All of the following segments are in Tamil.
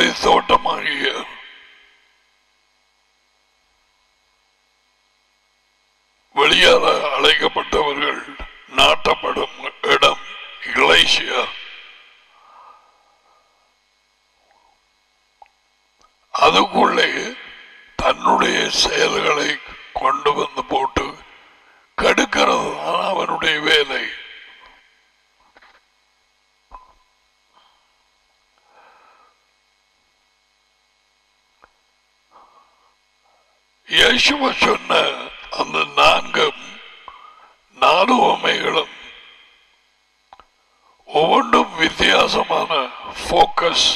அவருடைய தோட்டமாகிய வெளியால அழைக்கப்பட்டவர்கள் நாட்டப்படும் இடம் இக்லேசியா அதுக்குள்ளே தன்னுடைய செயல்களை கொண்டு வந்து போட்டு கெடுக்கிறது தான் அவனுடைய வேலை இயேசுவ சொன்ன அந்த நான்கு நாலு உண்மைகளும் ஒவ்வொன்றும் வித்தியாசமான போக்கஸ்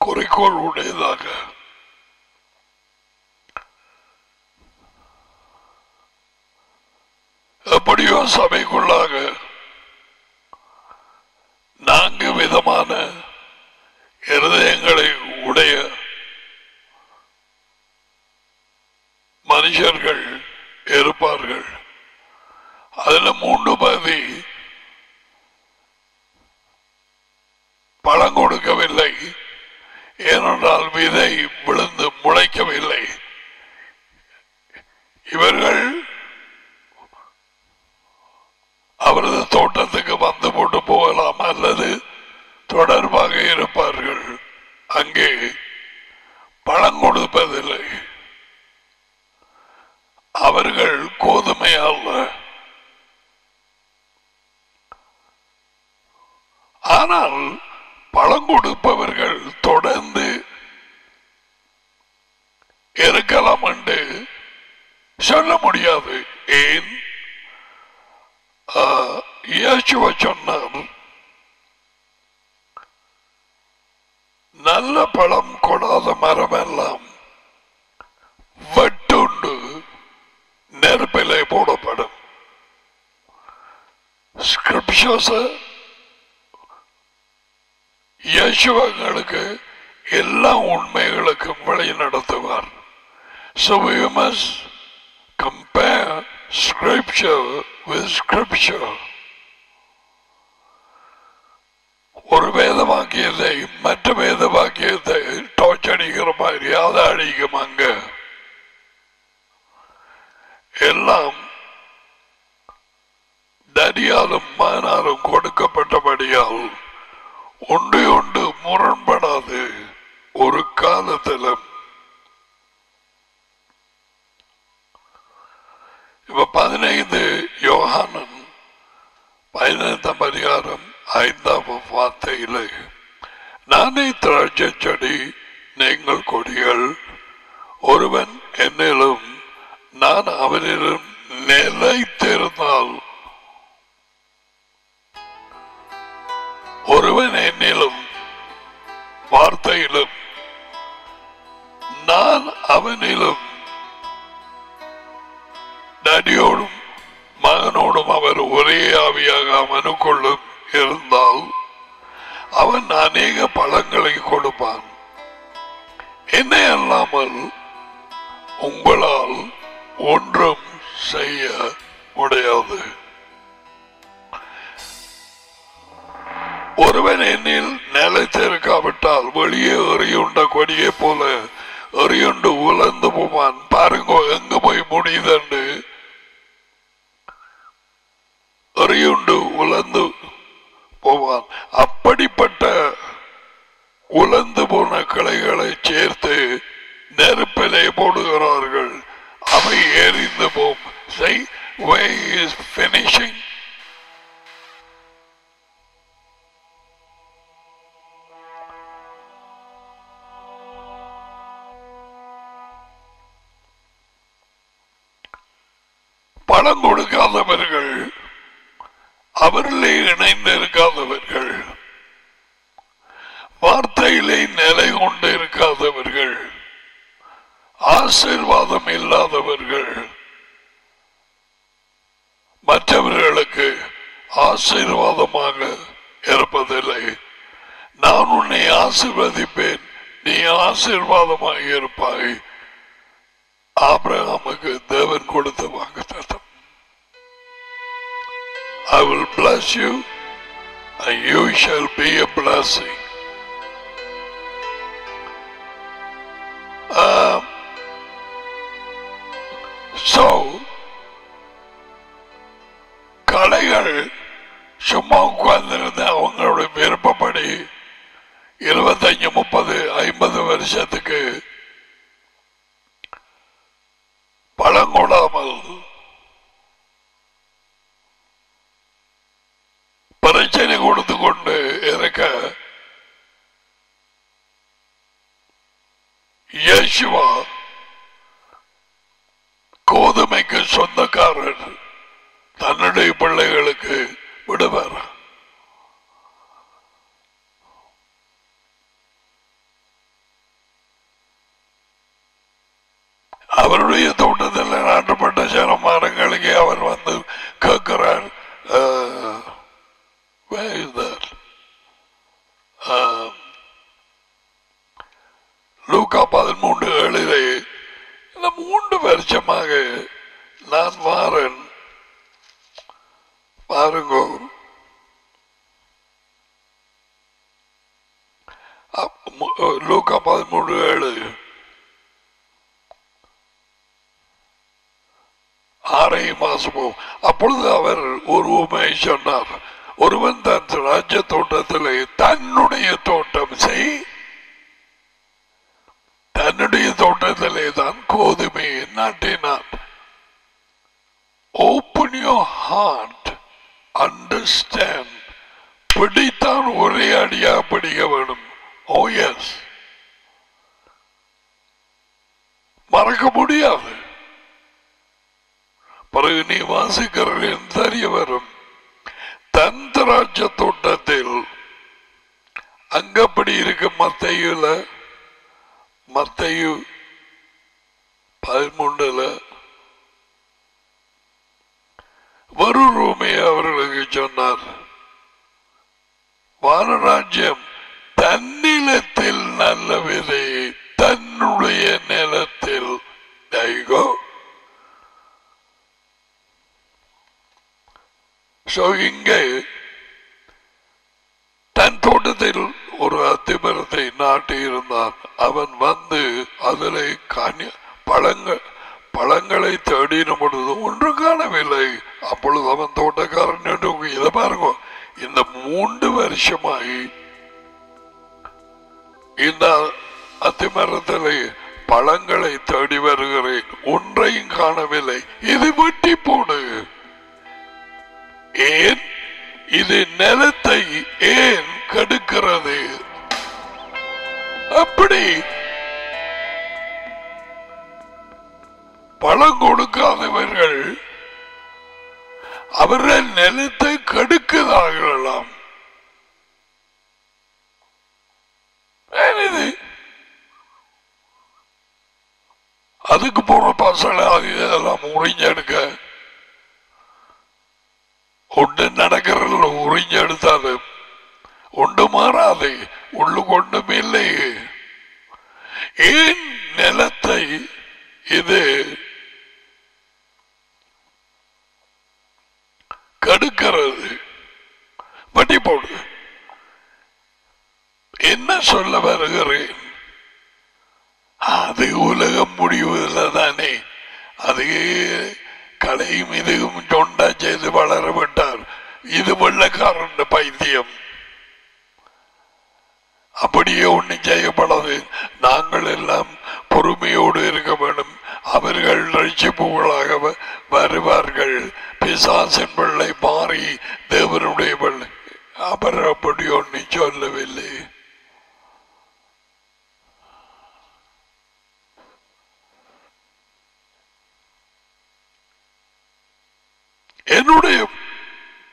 குறிக்கோள் உடையதாக எப்படியோ சபைக்குள்ளாக நான்கு விதமான இருதயங்களை உடைய மனுஷர்கள் இருப்பார்கள் அதுல மூன்று பகுதி பழம் கொடுக்கவில்லை ஏனென்றால் விதை விழுந்து முளைக்கவில்லை இவர்கள் அவரது தோட்டத்துக்கு வந்து போட்டு போகலாம் அல்லது தொடர்பாக இருப்பார்கள் அங்கே பழம் கொடுப்பதில்லை அவர்கள் கோதுமை அல்ல ஆனால் பழம் கொடுப்பவர்கள் தொடர்ந்து இருக்கலாம் என்று சொல்ல முடியாது. ஏன்? ஆஹ், இயேசுவ சொன்னார். நல்ல பழம் கொடாத மரம் எல்லாம் வெட்டுண்டு நெருப்பிலே போடப்படும். ஸ்கிரிப்ஷர்ஸ் யசுவங்களுக்கு எல்லா உண்மைகளுக்கும் வழி நடத்துவார். So we must compare scripture with scripture. ஒரு வேத வாக்கியத்தை மற்ற வேத வாக்கியத்தை டார்ச் அடிக்கிற மாதிரி அதை அடிக்கும் அங்க எல்லாம் தனியாலும் மானாலும் கொடுக்கப்பட்டபடியால் ஒன்று ஒன்று முரண்படாது ஒரு காலத்திலும் இப்ப பதினைந்து யோகானன். பதினைந்தாம் அதிகாரம் ஐந்தாம் வார்த்தையில் நானே திராட்சை செடி நீங்கள் கொடிகள். ஒருவன் என்னிலும் நான் அவனிலும் நிலைத்திருந்தால் ஒருவன் என்னிலும் வார்த்தையிலும் நான் அவனிலும் நடியோடும் மகனோடும் அவர் ஒரே ஆவியாக அவனுக்குள்ளும் இருந்தால் அவன் அநேக பழங்களை கொடுப்பான். என்னை அல்லாமல் உங்களால் ஒன்றும் செய்ய முடியாது. ஒருவன் என்னில் நிலைத்திருக்காவிட்டால் வெளியே எறியுண்ட கொடியை போல எறியுண்டு உலர்ந்து போவான். பாருங்க எங்க போய் முடியுதண்டு அறியுண்டு உழந்து போவான். அப்படிப்பட்ட உலர்ந்து போன கிளைகளை சேர்த்து நெருப்பிலே போடுகிறார்கள். அவை எரிந்து போம். பினிஷிங் பழங்குடி ஆசீர்வாதமாக இருப்பதில்லை. நான் உன்னை ஆசிர்வதிப்பேன். நீ ஆசீர்வாதமாக இருப்பாய். ஆபிரகாமுக்கு தேவன் கொடுத்த வாக்குத்தத்தம். I will bless you and you shall be a blessing. சும்மா உட்கார்ந்துருந்த அவங்களுடைய விருப்பப்படி இருபத்தஞ்சு முப்பது ஐம்பது வருஷத்துக்கு பழம் கொடாமல் பிரச்சனை கொடுத்து கொண்டு இருக்க இயேசுவா கோதுமைக்கு சொந்தக்காரர் தன்னுடைய பிள்ளைகளுக்கு விடுவார். மாறாது உள்ளுகொண்டும் இல்லை. ஏன் நிலத்தை இது கடுக்கிறது. வட்டி போடு. என்ன சொல்ல வருகிறேன்? அது உலகம் முடிவதில் தானே. அது கலையும் இதுவும் தொண்டா செய்து வளர விட்டார். இது வெள்ளக்காரன் பைத்தியம். அப்படியே ஒன்றும் செய்யப்படாது நாங்கள் எல்லாம் பொறுமையோடு இருக்க வேண்டும். அவர்கள் ரட்சிப்புகளாக வருவார்கள். பிசாசின் பிள்ளை மாறி தேவனுடைய பிள்ளை. அவர் அப்படி ஒன்றும் சொல்லவில்லை. என்னுடைய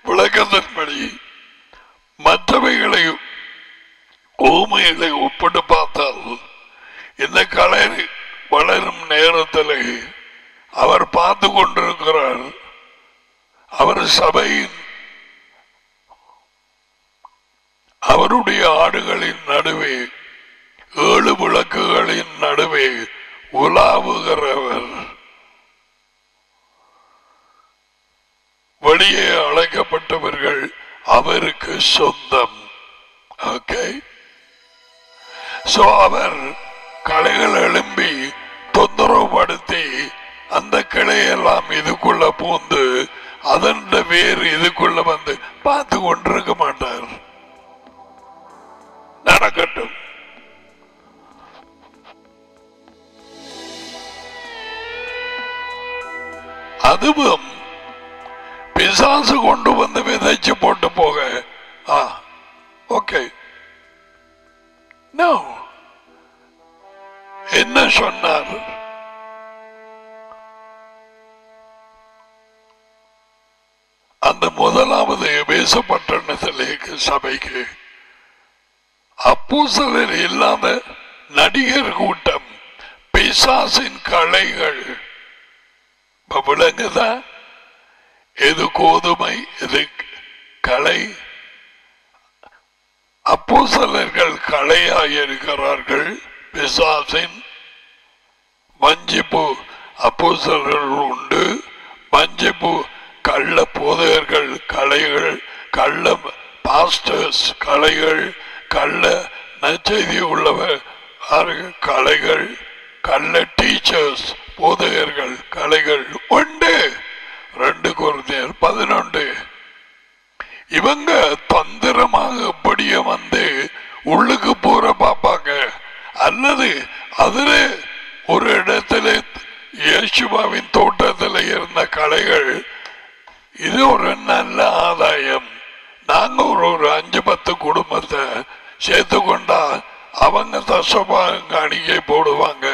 விளக்கத்தின்படி மற்றவைகளையும் ஊமைகளை ஒப்பிட்டு பார்த்தால் இந்த கலை வளரும் நேரத்தில் அவர் பார்த்து கொண்டிருக்கிறார். அவர் சபையின் அவருடைய ஆடுகளின் நடுவே ஏழு விளக்குகளின் நடுவே உலாவுகிறவர். வெளியே அழைக்கப்பட்டவர்கள் அவருக்கு சொந்தம். ஓகே சோ அவர் கலைகள் எழும்பி தொந்தரவுபடுத்தி அந்த கிளையெல்லாம் இதுக்குள்ள பூந்து அதன் வேறு இதுக்குள்ள வந்து பார்த்து கொண்டிருக்க மாட்டார். நடக்கட்டும். அதுவும் பிசாசு கொண்டு வந்து விதைச்சு போட்டு போக. ஆ ஓகே. நோ. என்ன சொன்னார்? அந்த முதலாவது பேசப்பட்டணத்திலே சபைக்கு அப்பூசலர் இல்லாத நடிகர் கூட்டம் பிசாசின் கலைகள் விளங்குதா? எது கோதுமை எது களை? அப்போசலர்கள் களையாய் இருக்கிறார்கள் பிசாசின் மஞ்சிப்பூ அப்போசர்கள் உண்டு. மஞ்சிப்பூ கள்ள போதகர்கள் கலைகள் கள்ள பாஸ்டர்ஸ் கலைகள் கள்ள நச்செய்தி உள்ளவர் கலைகள் கள்ள டீச்சர்ஸ் போதகர்கள் கலைகள் உண்டு. ரெண்டு குருந்தியர் பதினொன்று. இவங்க தந்திரமாக எப்படியே வந்து உள்ளுக்கு போற பாப்பாங்க. அல்லது அதுல ஒரு இடத்துல இயேசுபாவின் தோட்டத்தில் இருந்த கலைகள் இது ஒரு நல்ல ஆதாயம். நாங்கள் ஒரு ஒரு அஞ்சு பத்து குடும்பத்தை சேர்த்து கொண்டா அவங்க தசபாங்க அணிகை போடுவாங்க.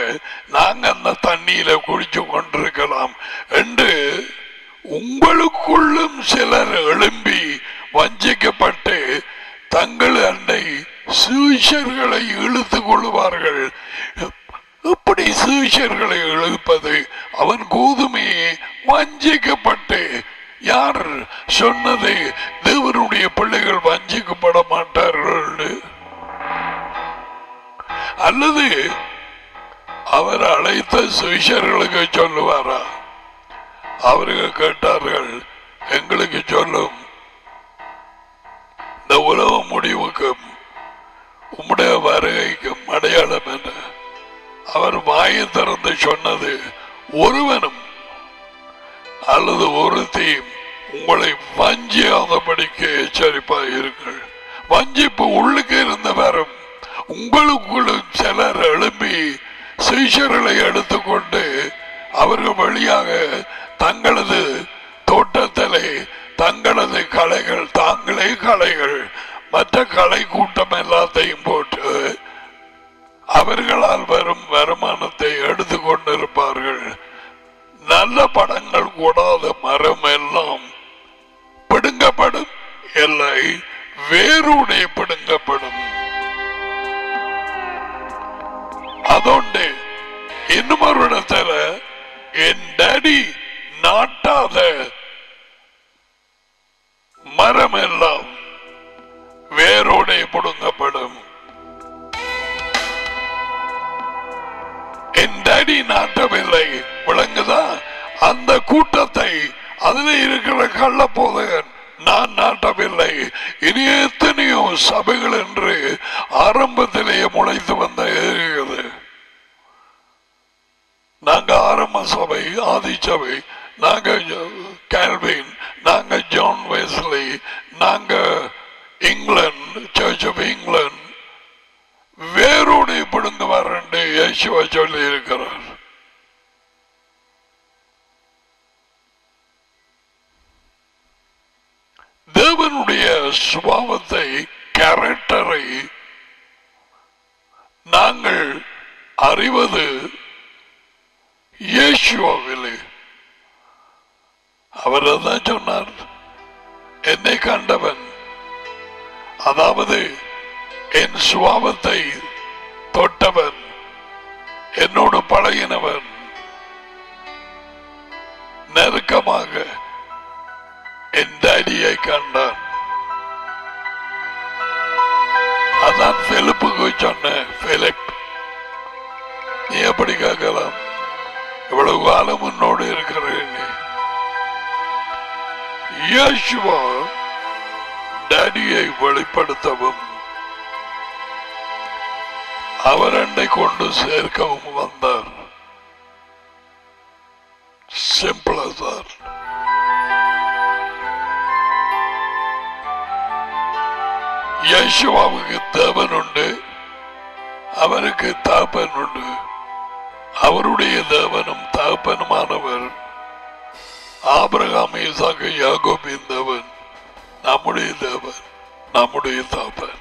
reemplazar. யசுவாவுக்கு தேவன் உண்டு அவருக்கு தாப்பன் உண்டு அவருடைய தேவனும் தகப்பனுமானவர் ஆபரகாம் ஈசாக்கு யாகோபின் தேவன் நம்முடைய தேவன் நம்முடைய தாப்பன்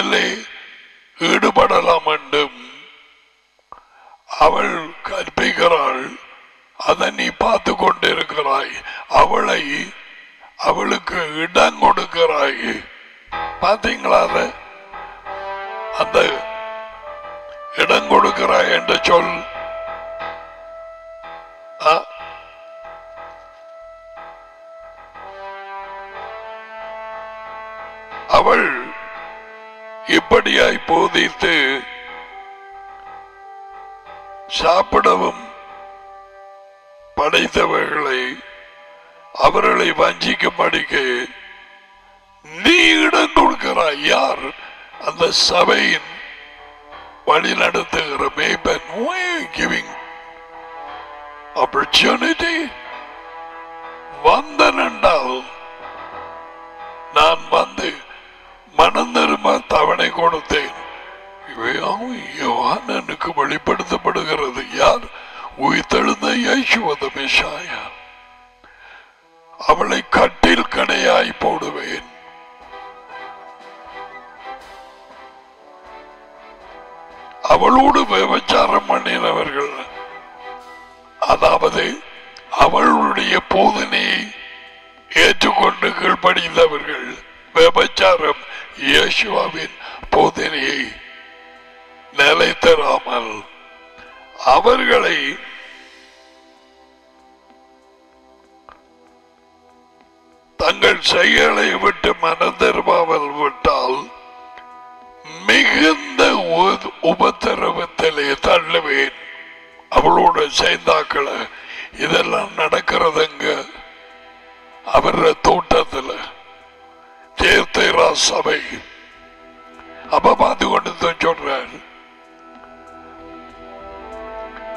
suddenly Sammy.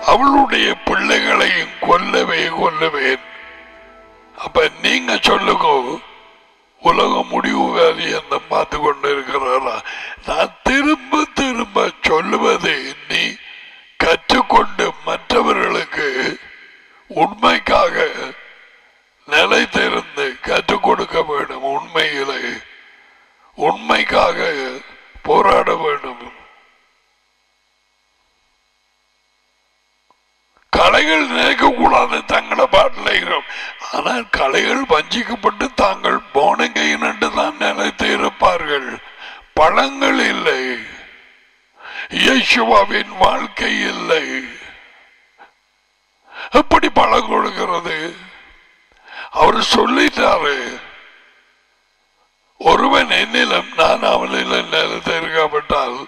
அவளுடைய பிள்ளைகளையும் கொல்லவே கொல்லுவேன் அப்ப நீங்க சொல்லுங்க உலகம் முடிவு வேலையை பார்த்து கொண்டு இருக்கிறாரா நான் திரும்ப திரும்ப சொல்லுவதை நீ கற்றுக்கொண்டு மற்றவர்களுக்கு உண்மைக்காக நிலைத்திருந்து கற்றுக் கொடுக்க வேண்டும் உண்மையிலே. உண்மைக்காக மறந்து தங்களை பாடலைகள். ஆனால் கலைகள் வஞ்சிக்கப்பட்டு தாங்கள் போனங்கையின் என்று தான் நிலைத்து இருப்பார்கள். பழங்கள் இல்லை. யேசுவாவின் வாழ்க்கை இல்லை. எப்படி பழம் கொடுக்கிறது அவர் சொல்லிட்டாரு. ஒருவன் என்னிலும் நான் அவனில் நிறுத்திருக்கப்பட்டால்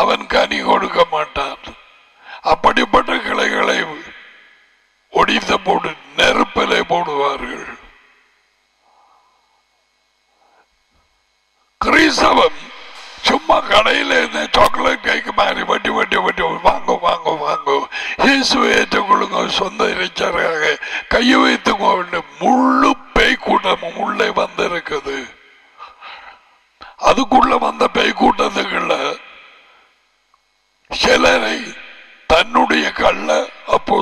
அவன் கனி கொடுக்க மாட்டான். அப்படிப்பட்ட கிளைகளை ஒடித்து போட்டு நெருப்பிலே போடுவார்கள். கிறிஸ்தவம் சும்மா கடையில இருந்து சாக்லேட் கேக் மாதிரி வட்டி வட்டி வட்டி வாங்க வாங்க வாங்க. இயேசுவை ஏற்றுக்கொள்ளுங்க சொந்த இறைச்சராக கையை வைத்துக்கொண்டு முழு பேய் கூட்டமும் உள்ளே வந்திருக்குது. அதுக்குள்ள வந்த பேய் கூட்டத்துக்குள்ள சிலரை தன்னுடைய கள்ள அப்போ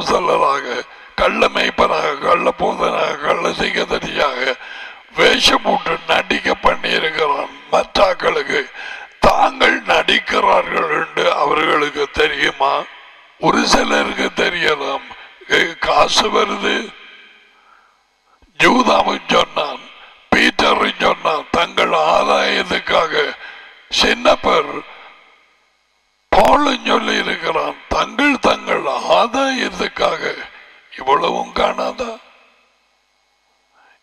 கள்ள மேய்ப்பனாக கள்ள போதனாக கள்ள சிகதரியாக வேஷம் போட்டு நடிக்க பண்ணியிருக்கிறான் மற்றாக்களுக்கு தாங்கள் நடிக்கிறார்கள் என்று அவர்களுக்கு தெரியுமா? ஒரு சிலருக்கு தெரியலாம். காசு வருது. ஜூதாவும் சொன்னான் பீட்டரும் சொன்னான் தங்கள் ஆதாயத்துக்காக சின்னப்பர் போலும் சொல்லி இருக்கிறான் தங்கள் தங்கள் ஆதாயத்துக்காக இவ்வளவும் காணாதா?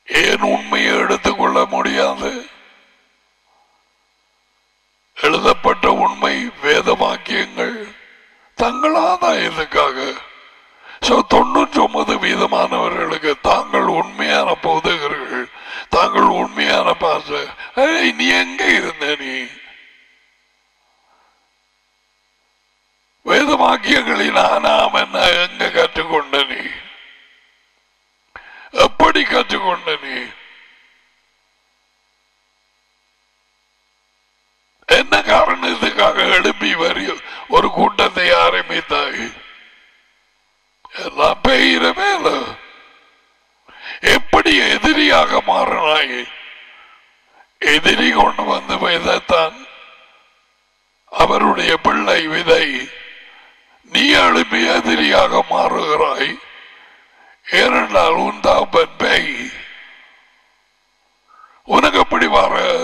ஏன் உண்மையை எடுத்துக்கொள்ள முடியாது? எழுதப்பட்ட உண்மை வேதவாக்கியங்கள் தங்கள் ஆதாயத்துக்காக சோ தொண்ணூற்றி ஒன்பது வீதமானவர்களுக்கு தாங்கள் உண்மையான போதகர்கள் தாங்கள் உண்மையான பாச நீ எங்க இருந்த நீ? வேதவாக்கியங்களில் ஆனாம் என்ன எங்க கற்றுக்கொண்ட நீ? எப்படி கற்றுக்கொண்ட நீ. என்ன காரணத்துக்காக எழுப்பி வரி? ஒரு கூட்டத்தை ஆரம்பித்தாய். எல்லாம் பெய்கிற மேல எப்படி எதிரியாக மாறினாய்? எதிரி கொண்டு வந்து விதைத்தான். அவருடைய பிள்ளை விதை. நீ எழுப்பி எதிரியாக மாறுகிறாய். ஏனென்றால் உன் தாப்பன் பேய் உனக்கு எப்படி வர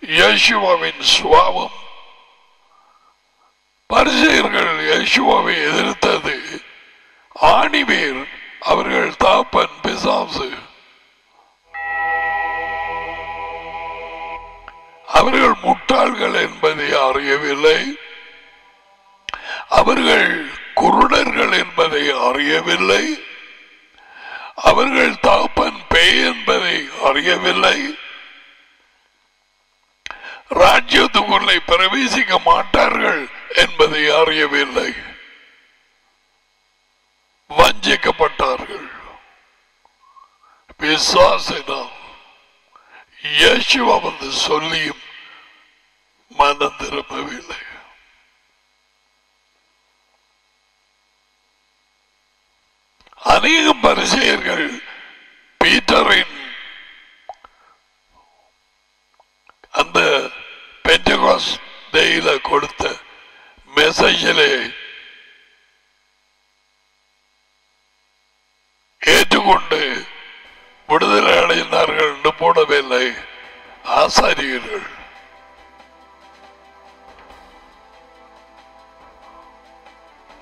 யேசுவாவின் சுவாவம். பரிசெயர்கள் யேசுவாவை எதிர்த்தது. ஆணிவேர் அவர்கள் தாப்பன் பிசாசு. அவர்கள் முட்டாள்கள் என்பதை அறியவில்லை. அவர்கள் குருடர்கள் என்பதை அறியவில்லை. அவர்கள் தகப்பன் பேய் என்பதை அறியவில்லை. ராஜ்யத்துக்குள்ளே பிரவேசிக்க மாட்டார்கள் என்பதை அறியவில்லை. வஞ்சிக்கப்பட்டார்கள். விசுவாசினால் இயேசுவா வந்து சொல்லியும் மனம் திரும்பவில்லை. அநேக பரிசெயர்கள் பீட்டரின் அந்த பெஞ்சகாஸ் டேயில கொடுத்த மெசேஜிலே ஏற்றுக்கொண்டு விடுதலை அடைந்தார்கள் என்று போடவில்லை ஆசாரியர்கள்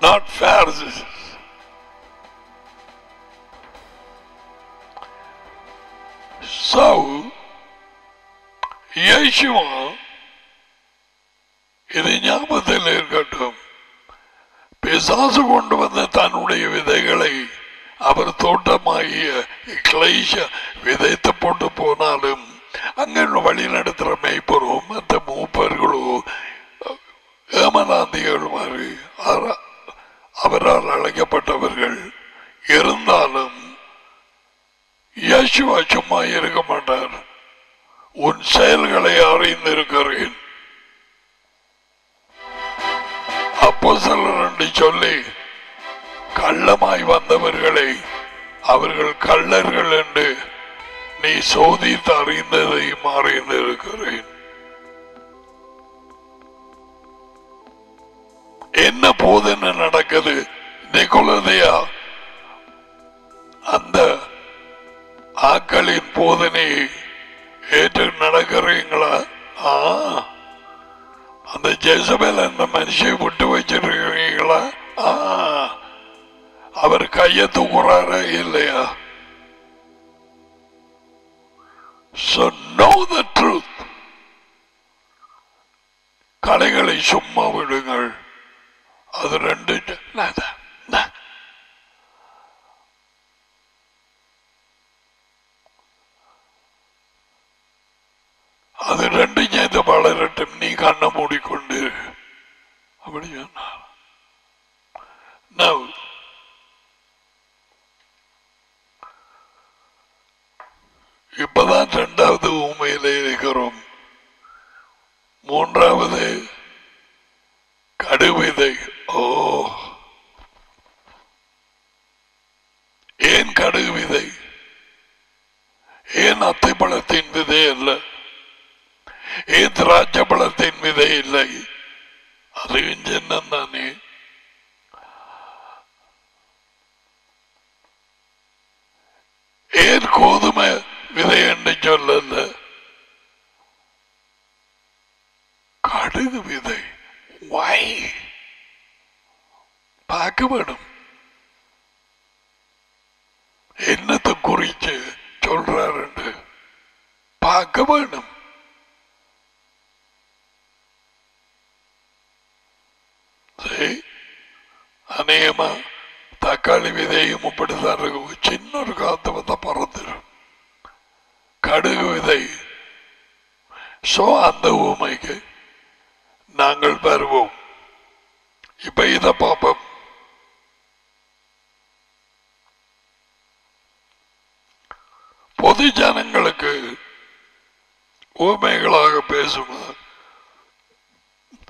not Pharisees. So, இயேசுவா இது ஞாபகத்தில் இருக்கட்டும். பிசாசு கொண்டு வந்த தன்னுடைய விதைகளை அவர் தோட்டமாகிய கிளைஷ விதைத்து போட்டு போனாலும் அங்கே வழி நடத்துகிற மெய்ப்பொருளோ மற்ற மூப்பர்களோ ஏமனாந்திகள் மாதிரி அவரால் அழைக்கப்பட்டவர்கள் இருந்தாலும் இயேசுவா சும்மா இருக்க மாட்டார். உன் செயல்களை அறிந்திருக்கிறேன். அப்போ என்று சொல்லி கள்ளமாய் வந்தவர்களை அவர்கள் கள்ளர்கள் என்று நீ சோதித்து அறிந்ததையும் அறிந்து இருக்கிறேன் என்ன போது என்ன நடக்குது? நிக்கொலதையா அந்த ஆக்களின் போதனை ஏற்று நடக்கிறீங்களா? ஆ? அந்த ஜெசபேல் அந்த மனுஷை விட்டு வச்சிருக்கிறீங்களா? ஆ? அவர் கையை தூக்குறாரா இல்லையா? So know the truth. கலைகளை சும்மா விடுங்கள். அது ரெண்டு நான் தான், நான். அது ரெண்டு சேர்ந்து வளரட்டும் நீ கண்ணை மூடிக்கொண்டு. அப்படி சொன்னார். Now, இப்பதான் இரண்டாவது ஊமையில இருக்கிறோம். மூன்றாவது கடுவிதை ஓ. ஏன் கடுகு விதை ஏன் அத்தை பழத்தின் விதை அல்ல ஏன் திராட்சை பழத்தின் விதை இல்லை? அதுவும் சின்னம் தானே. ஏன் கோதுமை விதை என்று சொல்லல? கடுகு விதை. வாய் பார்க்க வேணும் என்னத்தை குறிச்சு சொல்றாரு பார்க்க வேணும் சரி அநேகமா தக்காளி விதையும் இப்படிதான் இருக்கும் சின்ன ஒரு காத்து வந்தா பறந்துடும் கடுகு விதை. சோ அந்த ஊமைக்கு நாங்கள் வருவோம். இப்ப இத பார்ப்போம். பொது ஜனங்களுக்கு ஊமைகளாக பேசுவது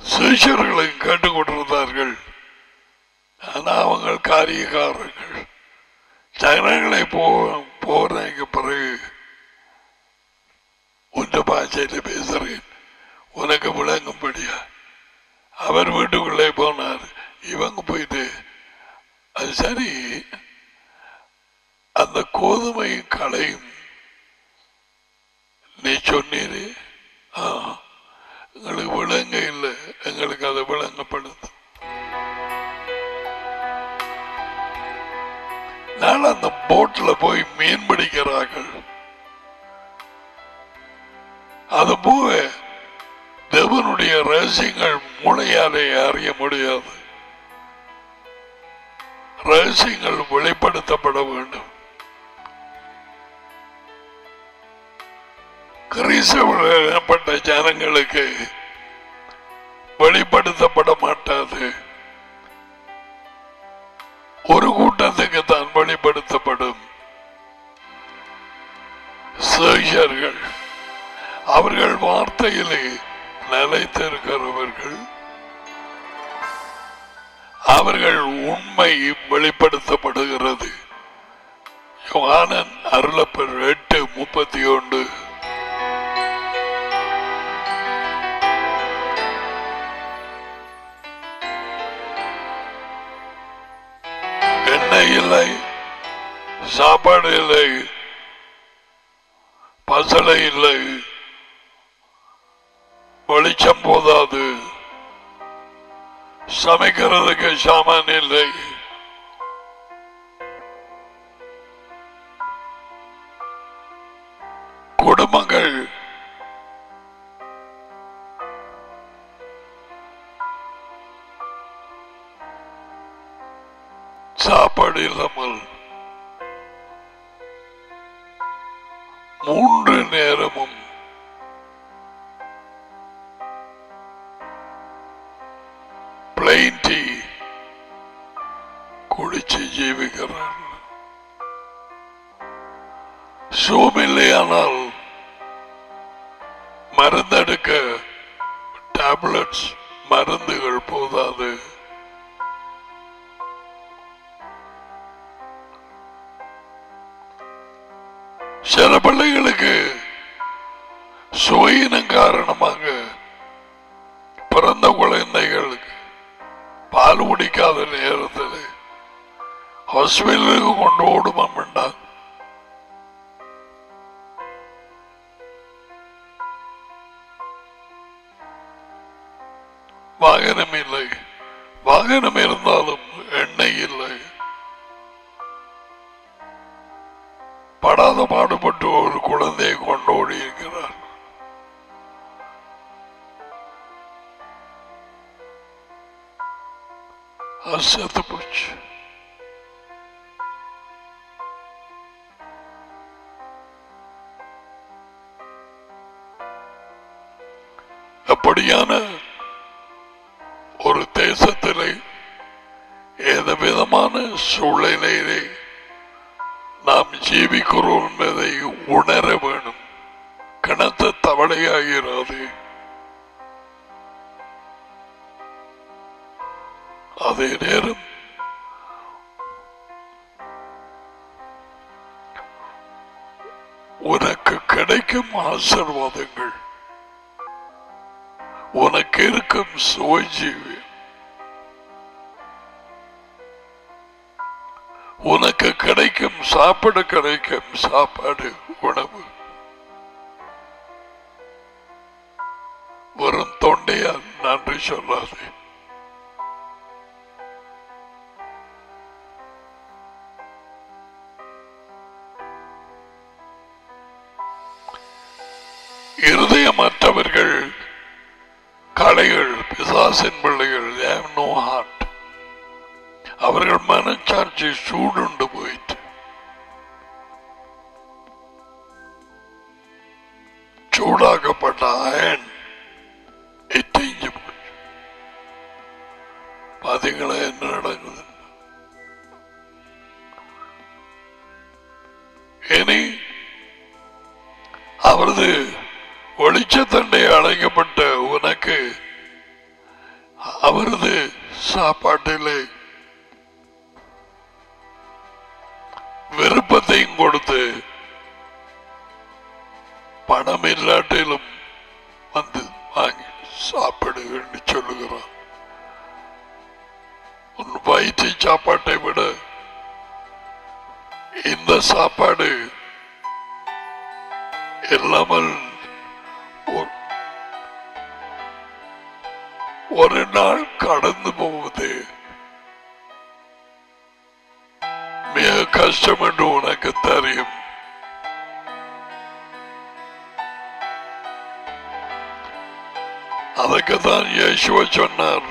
சிஷியர்களை கேட்டுக் கொண்டிருந்தார்கள் ஆனா அவங்க காரியக்காரர்கள். ஜனங்களை போ போறதுக்கு பிறகு உன்ற பாஷையில பேசுறேன். உனக்கு விளங்கும்படியா? அவர் வீட்டுக்குள்ளே போனார். இவங்க போயிட்டு அது சரி. அந்த கோதுமையும் களையும் நீ சொன்னீரு. ஆ. எங்களுக்கு விளங்க இல்லை. எங்களுக்கு அதை விளங்கப்படுது. நான் அந்த போட்டில் போய் மீன் பிடிக்கிறார்கள். அது போக தேவனுடைய ரகசியங்கள் மூளையாலே அறிய முடியாது. ரகசியங்கள் வெளிப்படுத்தப்பட வேண்டும். கிறிஸ்தவப்பட்ட ஜனங்களுக்கு வெளிப்படுத்தப்பட மாட்டாது. ஒரு கூட்டத்துக்கு தான் வெளிப்படுத்தப்படும். சேஷர்கள் அவர்கள் வார்த்தையிலே நிலைத்திருக்கிறவர்கள் அவர்கள் உண்மை வெளிப்படுத்தப்படுகிறது. யோகானன் அருளப்பர் எட்டு முப்பத்தி ஒன்று. இல்லை சாப்பாடு இல்லை பசலை இல்லை வெளிச்சம் போதாது சமைக்கிறதுக்கு சாமான் இல்லை. குடும்பங்கள் பிளைன் டீ குடிச்சு ஜீவிக்கிறார் சோமில்லையானால் மருந்தெடுக்க டேப்லெட்ஸ் மருந்துகள் போதாது சில பிள்ளைகளுக்கு ഹോസ്പിറ്റലിലേക്ക് കൊണ്ടുപോടും നമ്മൾ சாப்பிட கிடைக்கும் சாப்பாடு. அதுக்கு தான் இயேசுவ சொன்னார்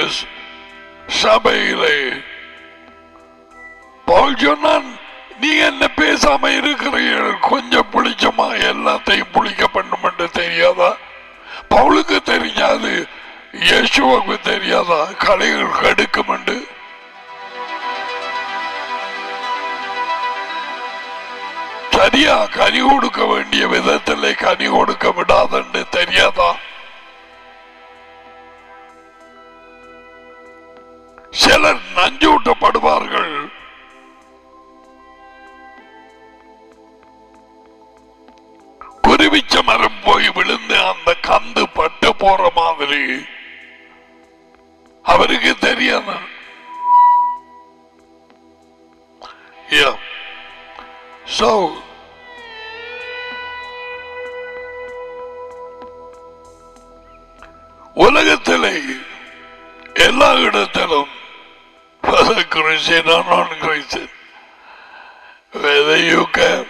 என்று சபையிலே. பவுல் சொன்னான் நீ என்ன பேசாம இருக்கிறீர்கள்? கொஞ்சம் புளிச்சமா எல்லாத்தையும் புளிக்க பண்ணும் என்று தெரியாதா? பவுலுக்கு தெரியாது இயேசுவுக்கு தெரியாதா? கலைகள் கடுக்கும் என்று. சரியா கனி கொடுக்க வேண்டிய விதத்திலே கனி கொடுக்க விடாதென்று தெரியாதா? சிலர் நஞ்சூட்டப்படுவார்கள். குருவிச்ச மரம் போய் விழுந்து அந்த கந்து பட்டு போற மாதிரி. அவருக்கு தெரியாத. Yeah. So, உலகத்திலே எல்லா இடத்திலும் whether Christian or non-Christian, whether you can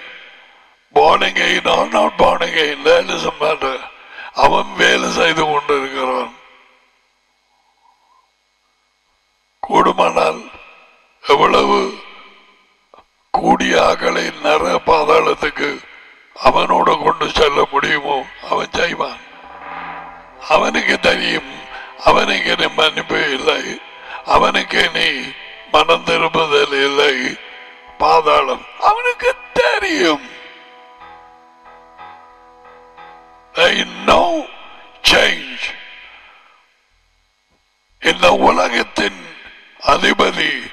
born again or not born again, that doesn't matter. அவன் வேலை செய்து கொண்டிருக்கிறான். கூடுமானால் எவ்வளவு கூடிய ஆக்களை நர பாதாளத்துக்கு அவனோட கொண்டு செல்ல முடியுமோ அவன் செய்வான். அவனுக்கு தெரியும் அவனுக்கு மன்னிப்பு இல்லை. அவனுக்கு நீ மனம் திரும்புதல் இல்லை. பாதாளம் அவனுக்கு தெரியும். இந்த உலகத்தின் அதிபதி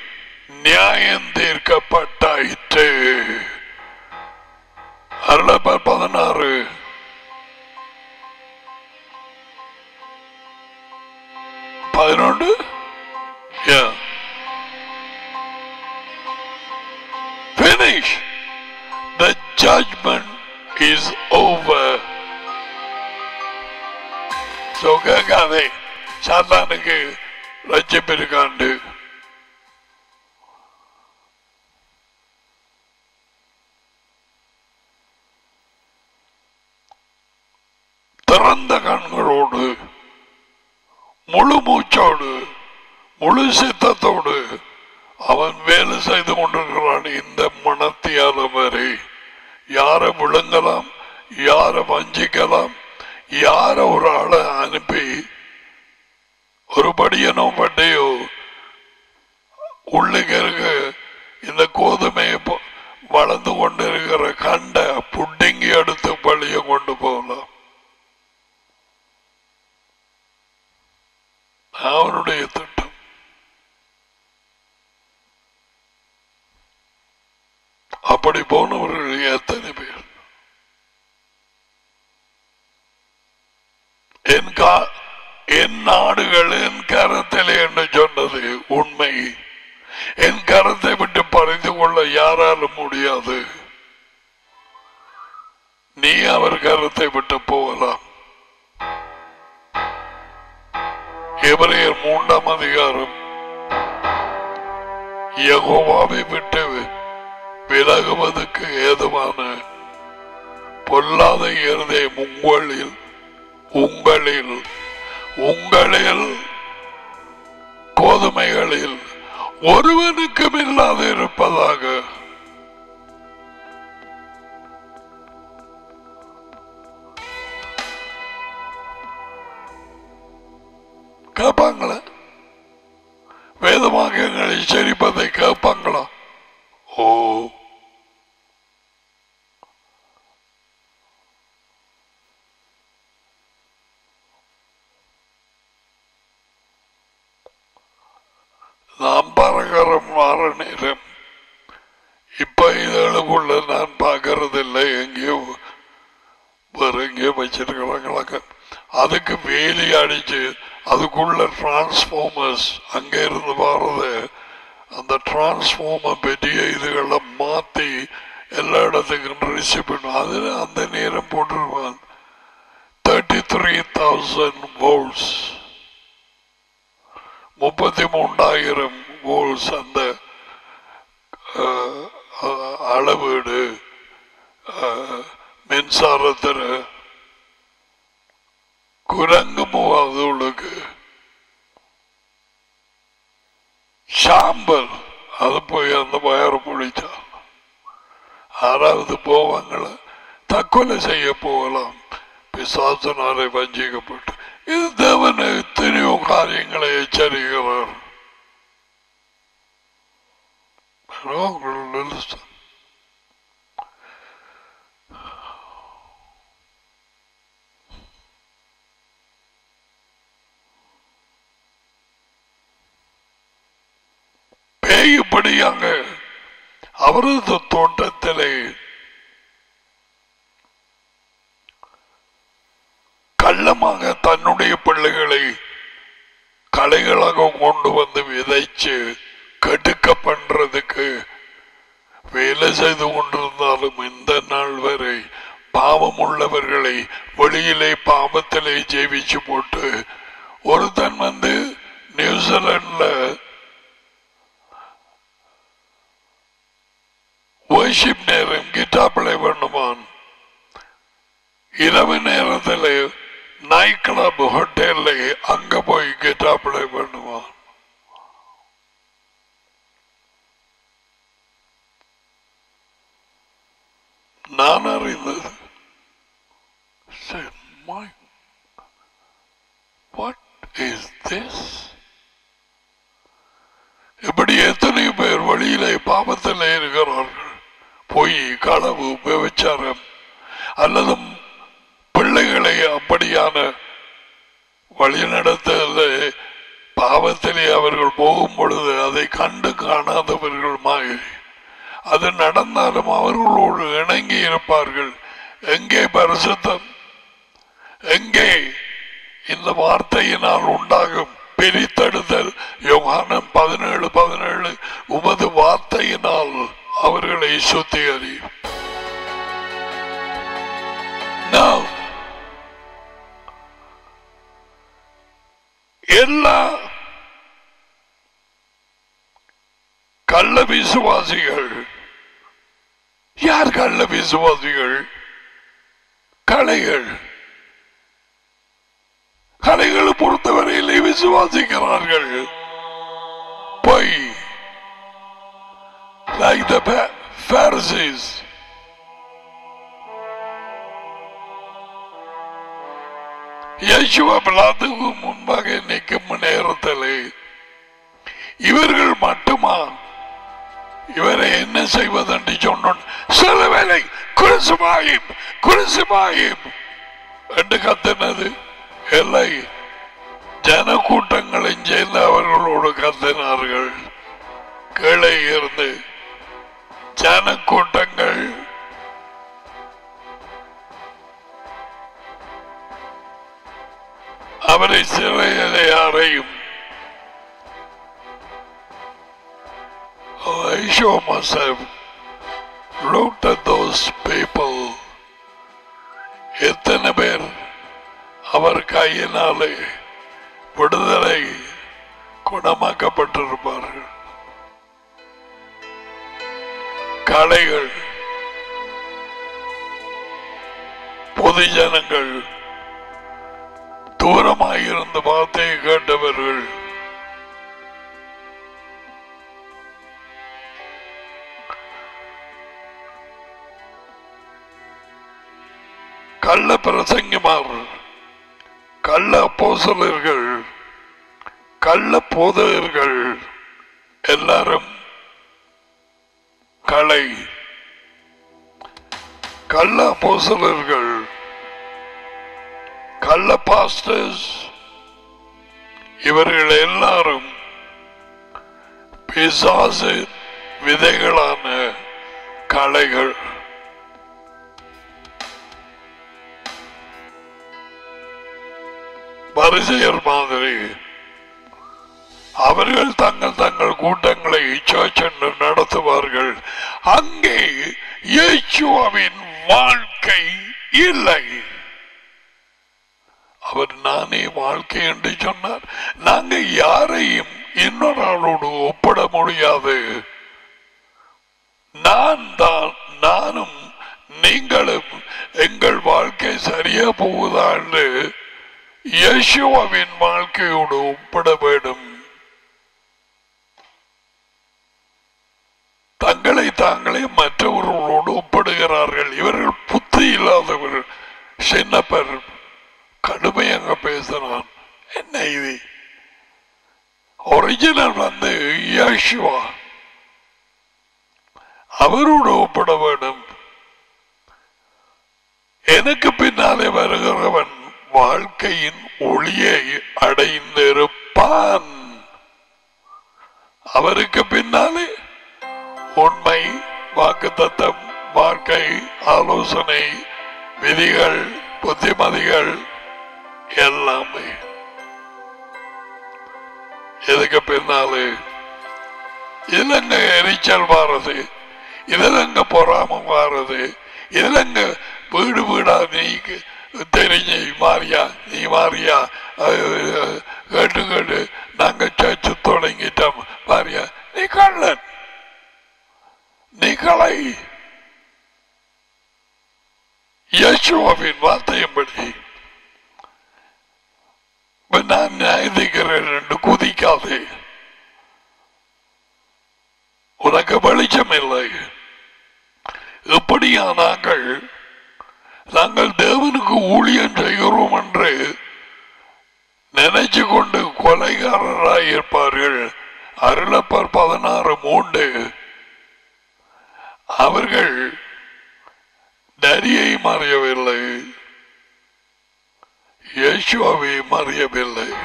நியாயம் தீர்க்கப்பட்டாயிற்று. அருளப்பர் பதினாறு. பதினொன்று. Yeah. Finish. The judgment is over. So கேட்காதே சாத்தானுக்கு ரட்சிப்பிருக்காண்டு திறந்த கண்களோடு முழு மூச்சோடு முழு சித்தத்தோடு அவன் வேலை செய்து கொண்டிருக்கிறான் இந்த மனத்தியால வரை. யாரை விழுங்கலாம் யாரை வஞ்சிக்கலாம் யார ஒரு ஆளை அனுப்பி ஒரு படியனோ பட்டையோ உள்ளுக்கு இருக்க இந்த கோதுமையை வளர்ந்து வளர்ந்து கொண்டிருக்கிற கண்ட புட்டிங்கி எடுத்து பழிய கொண்டு போகலாம். அவனுடைய திட்டம் அப்படி போனவர்கள் எத்தனை பேர்? என் கா என் நாடுகள் என் கரத்திலே என்று சொன்னது உண்மை. என் கரத்தை விட்டு பறிந்து கொள்ள யாராலும் முடியாது. நீ அவர் கரத்தை விட்டு போகலாம். எவரையர் மூன்றாம் அதிகாரம். யகோவாவை விட்டு விலகுவதற்கு ஏதுவான பொல்லாத இருதயம் உங்களில் உங்களில் உங்களில் கோதுமைகளில் ஒருவனுக்கும் இல்லாது இருப்பதாக. கேட்பாங்களா வேதமாக்கங்களை சரிப்பதை கேட்பாங்களா ஓ நாம் பரகரம் மாற நேரம் இப்ப இதழுக்குள்ள நான் பார்க்கறதில்லை எங்கேயோ வேற எங்கேயோ வச்சிருக்கிறாங்களாக்க அதுக்கு வேலி அடிச்சு அதுக்குள்ள டிரான்ஸ்ஃபார்மர்ஸ் அங்க இருந்து வர்றது அந்த டிரான்ஸ்ஃபார்மர் பெரிய இதுகளை மாத்தி எல்லா இடத்துக்கும் ரிசீவ் பண்ணும் அதுல அந்த நேரம் போட்டிருப்பான் தேர்ட்டி த்ரீ தௌசண்ட் வோல்ட்ஸ் முப்பத்தி மூன்றாயிரம் வோல்ட்ஸ் அந்த அஹ், அஹ், அளவீடு அஹ், மின்சாரத்துல குரங்கு அதுகளுக்கு சாம்பல் அது போய் அந்த வயறு பிடிச்சான் ஆறாவது போவாங்கள கொலை செய்ய போகலாம். பிசாசனாரை வஞ்சிக்கப்பட்டு இது தேவன் எத்தனையோ காரியங்களை எச்சரிக்கிறார் பேயுபடியாக அவரது தோட்டத்திலே கள்ளமாக தன்னுடைய பிள்ளைகளை கலைகளாக கொண்டு வந்து விதைச்சு கெடுக்க பண்றதுக்கு வேலை செய்து கொண்டிருந்தாலும் இந்த நாள் வரை பாவம் உள்ளவர்களை வெளியிலே பாவத்திலே ஜெயிச்சு போட்டு ஒருத்தன் வந்து நியூசிலாந்துல worship நேரம் கிட்டா பிளே பண்ணுவான் இரவு நேரத்தில் நைட் கிளப் ஹோட்டல்ல அங்க போய் கிட்டா பிளே பண்ணுவான் நான் அறிந்தது Said, "My, what is this?" இப்படி எத்தனை பேர் வழியிலே பாவத்தில் இருக்கிறார்கள் பொய் களவு விபச்சாரம் அல்லது பிள்ளைகளை அப்படியான வழிநடத்தல பாவத்திலே அவர்கள் போகும் பொழுது அதை கண்டு காணாதவர்கள் மாதிரி அது நடந்தாலும் அவர்களோடு இணங்கி இருப்பார்கள். எங்கே பரிசுத்தம்? எங்கே? இந்த வார்த்தையினால் உண்டாகும் பிரித்தெடுத்தல். யோகானம் பதினேழு பதினேழு. உமது வார்த்தையினால் அவர்களை சுத்திகரியும் Now, எல்லா கள்ள விசுவாசிகள் யார் கள்ள விசுவாசிகள்? கலைகள். கலைகளை பொறுத்தவரையிலே விசுவாசிக்கிறார்கள். பொய் like the Pharisees. யேசுவ பிளாத்துக்கு முன்பாக நிற்கும் நேரத்தில் இவர்கள் மட்டுமா? இவரை என்ன செய்வதென்று சொன்னோம். சில வேலை குருசுமாயும் குருசுமாயும் என்று கத்தினது. இல்லை ஜனக்கூட்டங்களையும் சேர்ந்து அவர்களோடு கத்தினார்கள். கீழே இருந்து ஜனக்கூட்டங்கள். அவரை சிறையிலே அறையும். Aisha must have looked at those people. எத்தனை பேர் அவர் கையினாலே விடுதலை குணமாக்கப்பட்டிருப்பார்கள். கலைகள் பொதுஜனங்கள் தூரமாயிருந்து வார்த்தையை கேட்டவர்கள் கள்ள பிரசங்கிமார் கள்ள அப்போசலர்கள் கள்ள போதகர்கள் எல்லாரும் கலை கள்ள போசலர்கள் கள்ள பாஸ்டர்ஸ் இவர்கள் எல்லாரும் பிசாசு விதைகளான கலைகள் வரிசையர் மாதிரி அவர்கள் தங்கள் தங்கள் கூட்டங்களை சென்று நடத்துவார்கள். அங்கே இயேசுவின் வாழ்க்கை இல்லை. அவர் நானே வாழ்க்கை என்று சொன்னார். நாங்க யாரையும் இன்னொரு ஆளோடு ஒப்பிட முடியாது. நான் தான் நானும் நீங்களும் எங்கள் வாழ்க்கை சரியா போகுதா என்று வாழ்க்கையோடு ஒப்பிட வேண்டும். தங்களை தாங்களே மற்றவர்களோடு ஒப்பிடுகிறார்கள். இவர்கள் புத்தி இல்லாதவர்கள். சின்னப்பர் கடுமையாக பேசினான் என்ன இது? ஒரிஜினல் வந்து யேசுவா அவரோடு ஒப்பிட வேண்டும். எனக்கு பின்னாலே வருகிறவன் வாழ்க்கையின் ஒளியை அடைந்திருப்பான். அவருக்கு பின்னாலே உண்மை வாக்குத்தத்தம் வாழ்க்கை ஆலோசனை விதிகள் புத்திமதிகள் எல்லாமே. இதுக்கு பின்னாலே? இதுலங்க எரிச்சல் வாரது இதுலங்க பொறாமம் வாரது இதுலங்க வீடு வீடா நீ தெரிஞ்சு மாறியா நீ மாறியா கேட்டு கேட்டு நாங்கள் சர்ச்சு தொடங்கிட்டோம் மாறியா? நீ கள்ளன். நீ இயேசுவின் வார்த்தையின்படி நான் நியாயதிக்கிறேன் என்று குதிக்காதே. உனக்கு வெளிச்சம் இல்லை. எப்படியா நாங்கள் நாங்கள் தேவனுக்கு ஊழியம் செய்கிறோம் என்று நினைச்சு கொண்டு கொலைகாரராய் இருப்பார்கள். அருளப்பர் பதினாறு மூன்று. அவர்கள் நரியை மறையவில்லை. இயேசுவை மறையவில்லை.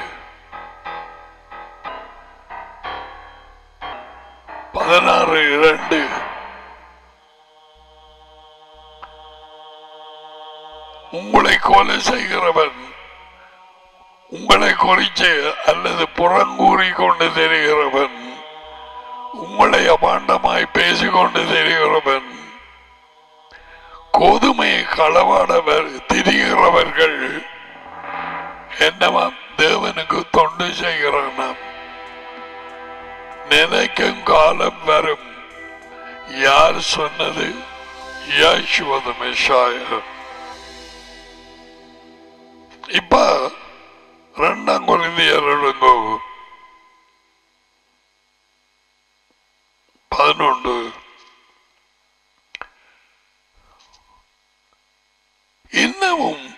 பதினாறு இரண்டு. உங்களை கொலை செய்கிறவன் உங்களை குறிச்சு அல்லது புறங்கூறி கொண்டு தெரிகிறவன் உங்களை அபாண்டமாய் பேசிக்கொண்டு தெரிகிறவன் கோதுமையை களவாடவர் திரிகிறவர்கள் என்னவாம் தேவனுக்கு தொண்டு செய்கிறானாம். நினைக்கும் காலம் வரும். யார் சொன்னது? இப்ப ரெண்டாம் குழந்தையர் எழுங்கோ பதினொன்று. இன்னமும்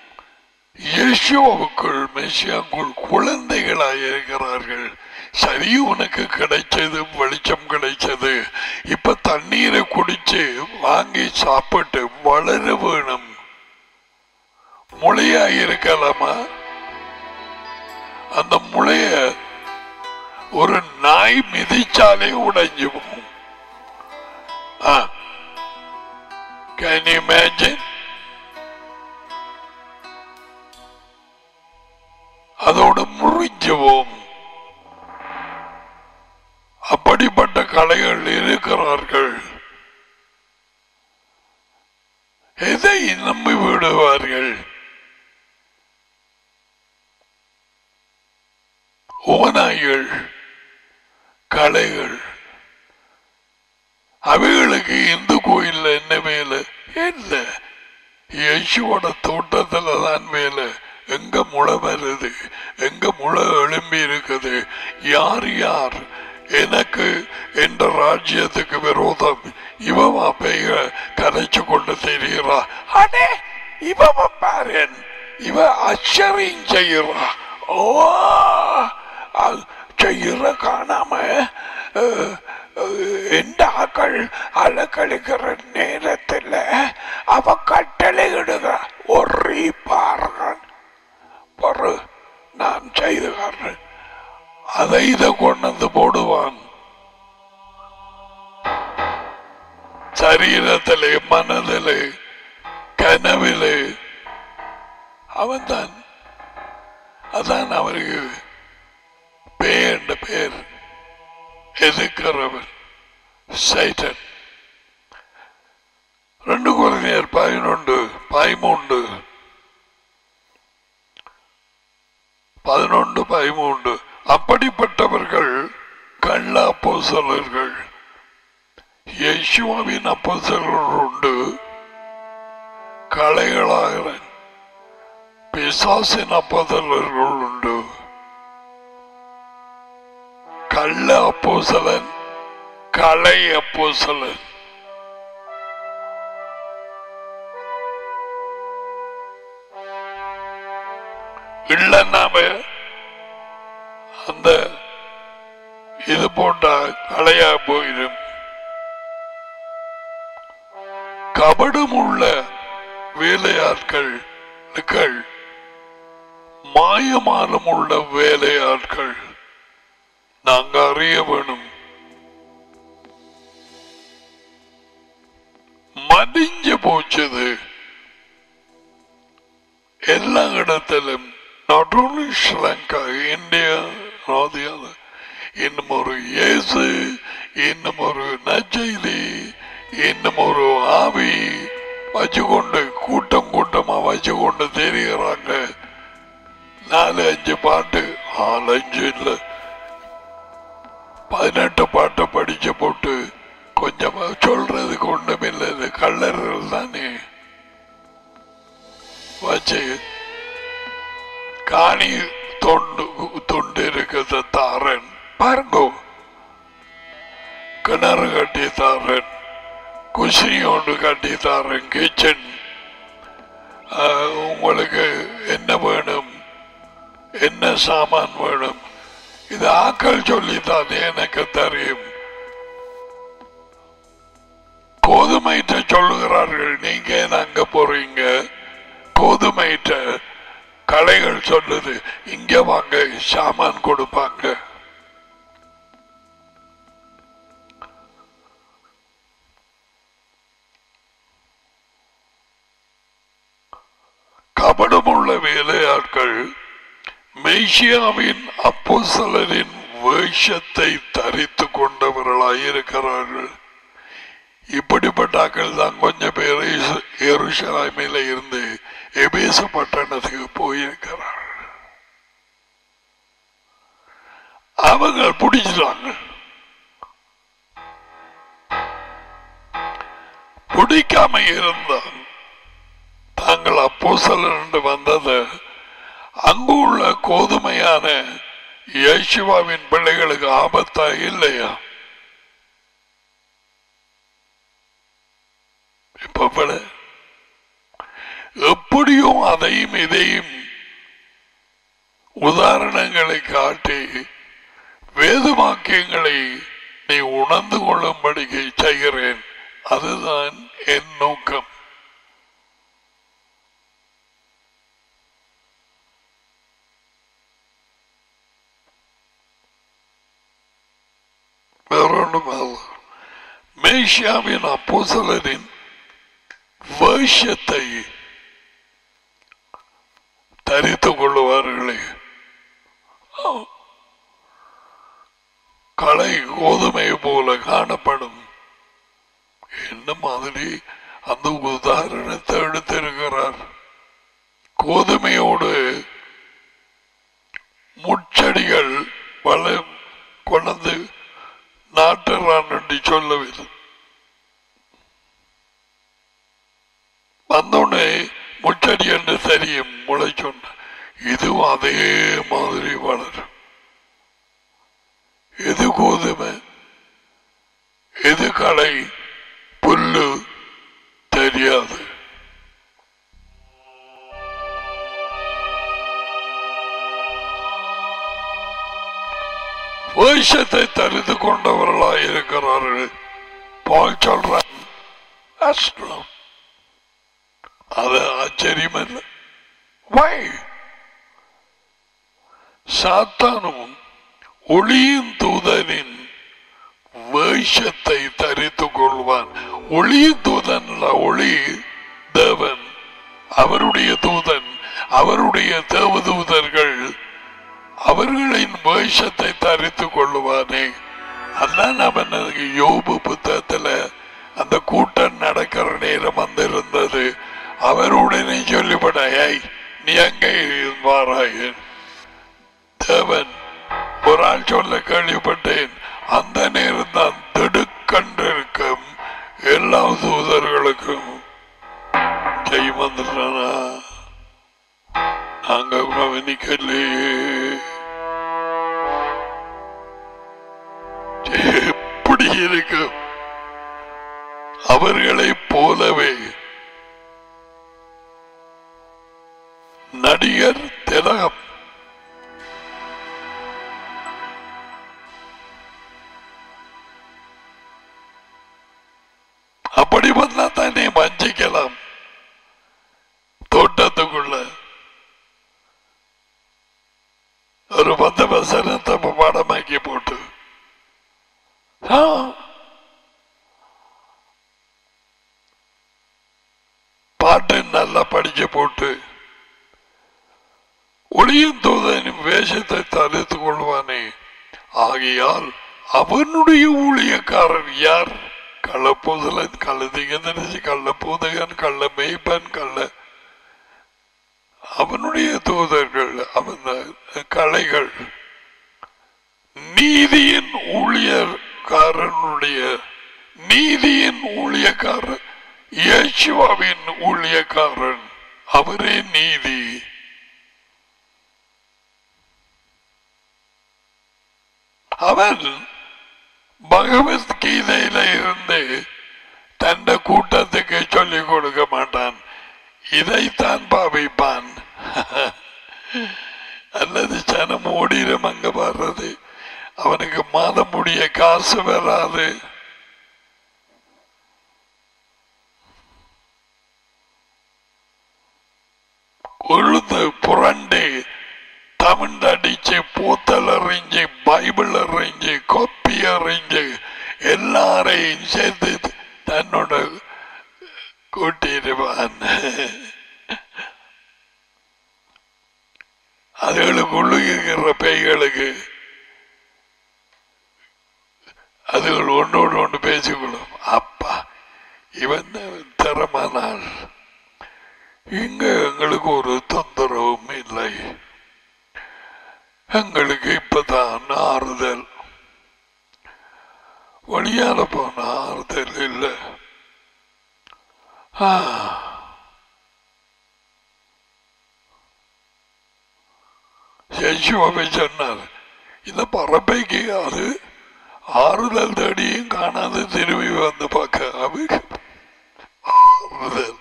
இயேசுவுக்குள் மெசியாக்குள் குழந்தைகளாக இருக்கிறார்கள். சரி உனக்கு கிடைச்சது வெளிச்சம் கிடைச்சது. இப்ப தண்ணீரை குடிச்சு வாங்கி சாப்பிட்டு வளர வேணும். முளையா இருக்கலாமா? அந்த முளைய ஒரு நாய் மிதிச்சாலே உடைஞ்சு Can you imagine? அதோடு முறிஞ்சுவோம் அப்படிப்பட்ட கலைகள் இருக்கிறார்கள். எதை நம்பி விடுவார்கள்? ஓநாய்கள் கலைகள். அவைகளுக்கு இந்து கோயில்ல என்ன வேலை என்ன? யேசுவோட தோட்டத்துல தான் வேலை எங்க முளை வருது? எங்க முளை எழும்பி இருக்குது? யார் யார்? எனக்கு என்ற ராஜ்யத்துக்கு விரோதம். இவமா பெயர் கரைச்சு கொண்டு தெரிகிறா அடே இவன் பாரன் இவ அச்சரியம் செய்யறா. ஓ செய்யற காணாம அஹ், ஆக்கள் அலக்கழிக்கிற நேரத்தில் அவ கட்டளை இடுக. ஒரு பாருங்கள். பொறு நான் செய்து காட்டுறேன் அதை இதை கொண்டு வந்து போடுவான். சரீரத்திலே மனதிலே கனவிலே அவன்தான். அதான் அவருக்கு பேர் என்ற பேர். எதிர்க்கிறவர் சைட்டன் ரெண்டு குழந்தையர் பதினொன்று பதிமூன்று. பதினொன்று பதிமூன்று. அப்படிப்பட்டவர்கள் கள்ள அப்போசலர்கள் யேசுவாவின் அப்போசலர்கள் உண்டு. கலைகளாகிற பிசாசின் அப்போசலர்கள் உண்டு. கள்ள அப்போசலன் கலை அப்போசலன் இல்லைன்னாம அந்த இது போட்டா கலையா போயிடும் கபடும் உள்ள வேலையாட்கள் கள், மாயமானம் உள்ள வேலையாட்கள். நாங்க அறிய வேணும் மதிஞ்சு போச்சது. எல்லா இடத்திலும் நாட் ஓன்லி ஸ்ரீலங்கா இந்தியா ஆதியால இன்னும் ஒரு இயேசு இன்னும் ஒரு நச்செய்தி இன்னும் ஒரு ஆவி வச்சுக்கொண்டு கூட்டம் கூட்டமா வச்சுக்கொண்டு தெரிகிறாங்க நாலு அஞ்சு பாட்டு நாலு இல்லை. பதினெட்டு பாட்டை படிச்சு போட்டு கொஞ்சமா சொல்றதுக்கு ஒண்ணுமில்லை. இது கள்ளர்கள் தானே. வச்சு காணி தொண்டு தொண்டு இருக்கிறத தாரன். பாருங்க. கிணறு கட்டி தாரன். குசினி ஒன்று கட்டி தாரன். கிச்சன். உங்களுக்கு என்ன வேணும்? என்ன சாமான் வேணும்? இது ஆக்கள் சொல்லித்தான் எனக்கு தெரியும். கோதுமைட்ட சொல்லுகிறார்கள் நீங்க அங்க போறீங்க? கோதுமைட்ட கலைகள் சொல்லுது இங்க வாங்க சாமான் கொடுப்பாங்க. கபடமுள்ள வேலையாட்கள் மெய்ஷியாவின் அப்போசலரின் வேஷத்தை தரித்து கொண்டவர்களாயிருக்கிறார்கள் இப்படிப்பட்டாக்கள் தான் கொஞ்சம் பேர் எருஷலாமில இருந்து எபேச பட்டணத்துக்கு போயிருக்கிறார்கள். அவங்க பிடிச்சிட்டாங்க. பிடிக்காம இருந்தால் தாங்கள் அப்போ சொல்லு வந்தது அங்கு உள்ள கோதுமையான யேசுவாவின் பிள்ளைகளுக்கு ஆபத்தா இல்லையா? இப்ப எப்படியும் அதையும் இதையும் உதாரணங்களை காட்டி வேதவாக்கியங்களை நீ உணர்ந்து கொள்ளும்படி செய்கிறேன். அதுதான் என் நோக்கம். வேறொன்றும் மேஷியாவின் அப்போசலரின் வேஷத்தை தரித்துக் கொள்ளுவார்களே. களை கோதுமை போல காணப்படும். என்ன மாதிரி அந்த உதாரணத்தை எடுத்திருக்கிறார். கோதுமையோடு முச்செடிகள் வள கொண்டு நாட்டுறான் என்று சொல்லவில்லை. வந்தோடனே முச்சடி என்று தெரியும் முளை சொன்ன இதுவும் அதே மாதிரி வளரும். எது கோதுமை? எது கடை? புல்லு? தெரியாது. உபதேசத்தை தெரிந்து கொண்டவர்களாய் இருக்கிறார்கள் பால் சொல்றான் அது ஆச்சரியம் இல்லை சாத்தானும் ஒளியின் தூதனின் வேஷத்தை தரித்துக் கொள்வான். ஒளியின் தூதன் ஒளி தேவன். அவருடைய தூதன் அவருடைய தேவதூதர்கள் அவர்களின் வேஷத்தை தரித்து கொள்ளுவானே. அதான் அவன் யோபு புத்தகத்துல அந்த கூட்டம் நடக்கிற நேரம் வந்திருந்தது. அவருடனே சொல்லிவிட ஏய் நீ அங்கே தேவன் ஒரு ஆள் சொல்ல கேள்விப்பட்டேன். அந்த நேரம் தான் திடுக்கண்டிருக்கும் எல்லா தூதர்களுக்கும். ஜெய் வந்துட்டானா? நாங்க கவனிக்கலையே அவர்களைப் போலவே நடிகர் திலகம் அவனுடைய ஊழியக்காரர் யார்? கள்ளப்போதலன் கள்ளதிகதரிசி கள்ளப்போதகன் கள்ள மேய்ப்பன் கள்ள அவனுடைய தூதர்கள் அவன் கலைகள். நீதியின் ஊழியக்காரனுடைய நீதியின் ஊழியக்காரன் இயேசுவாவின் ஊழியக்காரன். அவரே நீதி. அவன் பகவத்கீதையில இருந்து தந்த கூட்டத்துக்கு சொல்லிக் கொடுக்க மாட்டான். இதைத்தான் பாவிப்பான். அல்லது சனம் ஓடிடும் அங்க வர்றது. அவனுக்கு மாதம் முடிய காசு வராது. உழுந்து புரண்டு தமிழடிச்சு பூத்தல் அறிஞ்சு பைபிள் அறிஞ்சு கொப்பி அறிஞ்சு எல்லாரையும் சேர்த்து தன்னோட கூட்டிடுவான். அதுகளுக்கு உள்ளுகிற பேய்களுக்கு அதுகள் ஒன்றோடு ஒன்று பேசிக்கொள்ளும். அப்பா இவன் திறமானால் இங்க எங்களுக்கு ஒரு தொந்தரவும் இல்லை. எங்களுக்கு இப்பதான் ஆறுதல். வழியால போன ஆறுதல் இல்லை. ஆ. சொன்னார் இந்த பறப்பைக்கு அது ஆறுதல் தேடியும் காணாது திரும்பி வந்து பார்க்க. ஆறுதல்.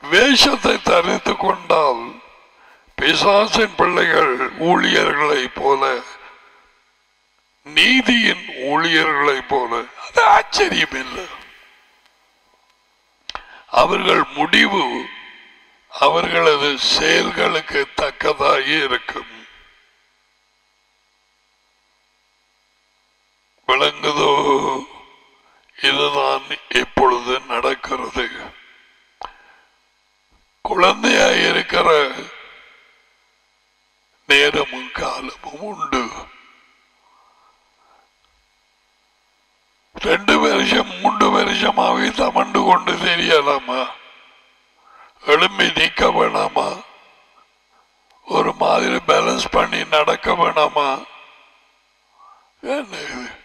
வேஷத்தை தரித்து கொண்டால் பிசாசின் பிள்ளைகள் ஊழியர்களைப் போல நீதியின் ஊழியர்களை போல. அது ஆச்சரியம் இல்லை அவர்கள் முடிவு அவர்களது செயல்களுக்கு தக்கதாக இருக்கும். விளங்குதோ? இதுதான் இப்பொழுது நடக்கிறது. குழந்தையாய் இருக்கிற நேரமும் காலமும் உண்டு. ரெண்டு வருஷம் மூன்று வருஷமாவே தமண்டு கொண்டு தெரியலாமா? எழும்பி நீக்க வேணாமா? ஒரு மாதிரி பேலன்ஸ் பண்ணி நடக்க வேணாமா? என்ன? இது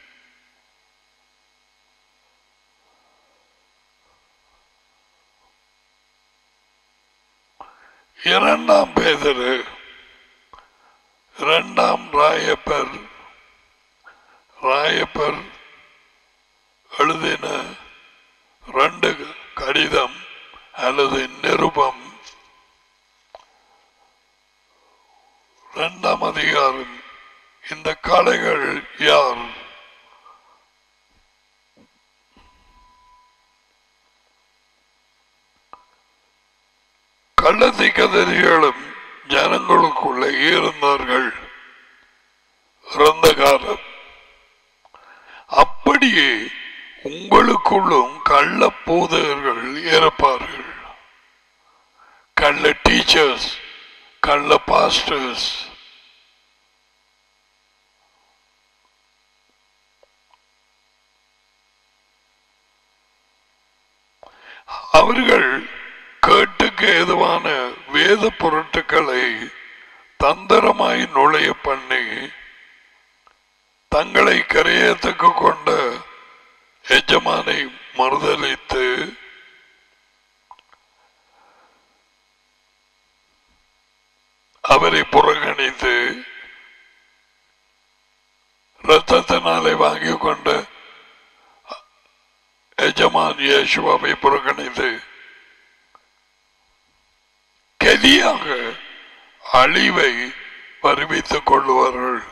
இரண்டாம் பேதரு இரண்டாம் ராயப்பர் ராயப்பர் எழுதின ரெண்டு கடிதம் அல்லது நிருபம். இரண்டாம் அதிகாரம் இந்த கலைகள் யார்? கள்ளத்தை கதறிகளும் ஜனங்களுக்குள்ளே இருந்தார்கள். இறந்த காலம் அப்படியே உங்களுக்குள்ளும் கள்ள போதகர்கள் இறப்பார்கள். கள்ள டீச்சர்ஸ் கள்ள பாஸ்டர்ஸ். அவர்கள் கேட்டுக்கு ஏதுவான வேத பொருட்களை தந்திரமாய் நுழைய பண்ணி தங்களை கரையத்துக்கு கொண்ட எஜமானை மறுதலித்து அவரை புறக்கணித்து ரத்தத்தினாலே வாங்கி கொண்ட எஜமான் இயேசுவாவை புறக்கணித்து கதியாக அழிவை வருவித்துக் கொள்வார்கள்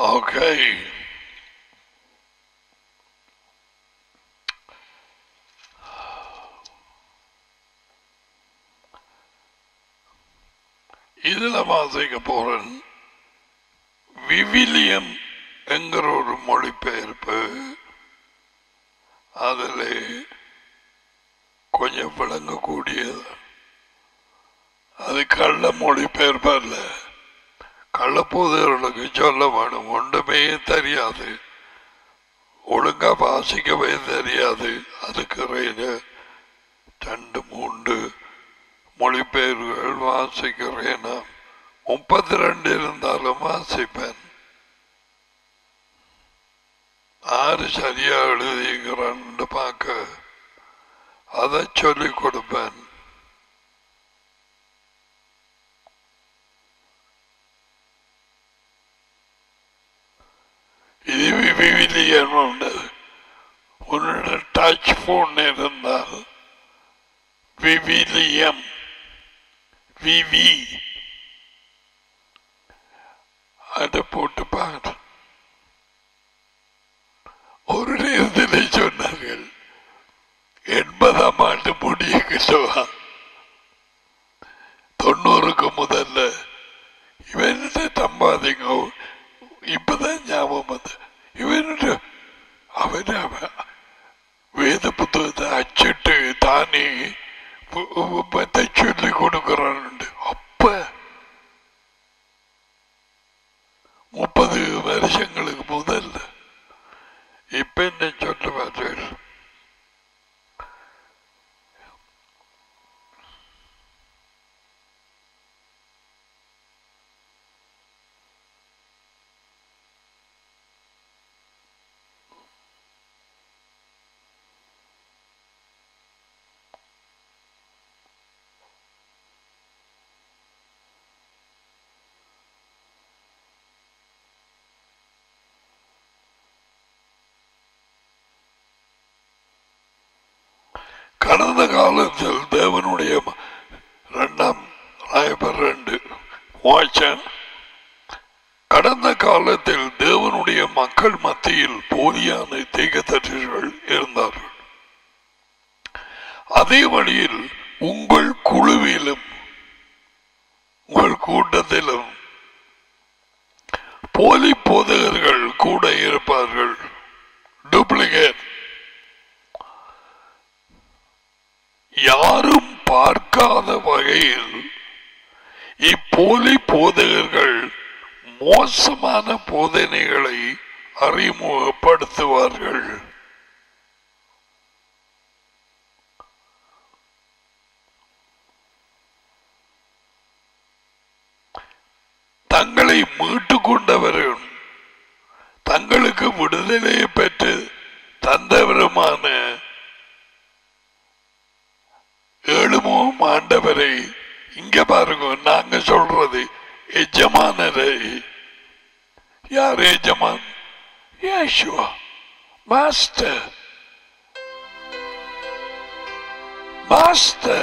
Okay. இதில் வாசிக்க போறேன் விவிலியம் என்கிற ஒரு மொழிபெயர்ப்பு. அதில் கொஞ்சம் விளங்கக்கூடியது. அது கள்ள மொழிபெயர்ப்பு இல்லை கள்ளப்போதர்களுக்கு சொல்ல வேணும் ஒன்றுமே தெரியாது. ஒழுங்கா வாசிக்கவே தெரியாது. அதுக்கு ரெண்டு ரெண்டு மூன்று மொழிபெயர்கள் வாசிக்கிறேன்? முப்பத்தி ரெண்டு இருந்தாலும் வாசிப்பேன். ஆறு சரியா எழுதிக்கிறான்னு பார்க்க. அதை சொல்லிக் கொடுப்பேன். இது விவிலியம் உண்டு உன்னோட டச் போன் இருந்தால் விவிலியம் விவி அதை போட்டு பாரு ஒரு நேரத்தில் சொன்னார்கள் எண்பதாம் ஆண்டு முடியுகிட்டவா தொண்ணூறுக்கு முதல்ல இவன் சம்பாதிங்க இப்பதான் ஞாபகம் வந்து இவனுடைய அவன் வேத புத்தகத்தை அச்சிட்டு தானே பத்தை சொல்லி கொடுக்கிறான் அப்ப முப்பது வருஷங்களுக்கு முதல்ல இப்ப என்ன சொல்லுவா கடந்த காலத்தில் தேவனுடைய ம- இரண்டாம் ராயபர் ரெண்டு. வாய்ச்சன் கடந்த காலத்தில் தேவனுடைய மக்கள் மத்தியில் போதியான தீகத்தர்கள் இருந்தார்கள். அதே வழியில் உங்கள் குழுவிலும் உங்கள் கூட்டத்திலும் போலி போதகர்கள் கூட இருப்பார்கள். டூப்ளிகேட் யாரும் பார்க்காத வகையில் இப்போலி போதகர்கள் மோசமான போதனைகளை அறிமுகப்படுத்துவார்கள். தங்களை மீட்டு கொண்டவரும் தங்களுக்கு விடுதலையை பெற்று தந்தவருமான ஏழுமோ ஆண்டவரை இங்க பாருங்க நாங்க சொல்றது எஜமானரை. யார் எஜமான்? Yeshua, Master, Master.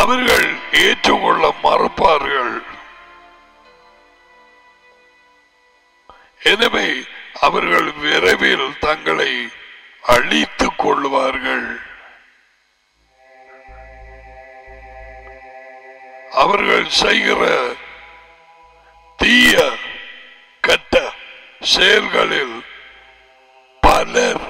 அவர்கள் ஏற்றுக்கொள்ள மறுப்பார்கள். எனவே அவர்கள் விரைவில் தங்களை அழித்துக் கொள்வார்கள். அவர்கள் செய்கிற தீய கட்ட செயல்களில் பலர்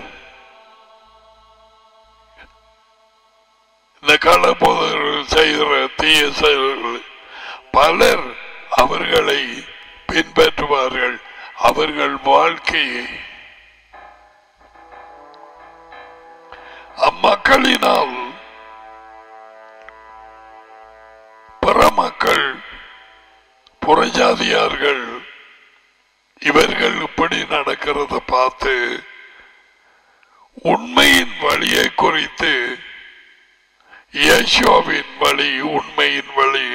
இந்த களபோதர்கள் செய்கிற தீய செயல்கள் பலர் அவர்களை பின்பற்றுவார்கள். அவர்கள் வாழ்க்கையை அம்மக்களினால் பிற மக்கள் புறஜாதியார்கள் இவர்கள் இப்படி நடக்கிறத பார்த்து உண்மையின் வழியை குறித்து யேசுவின் வழி உண்மையின் வழி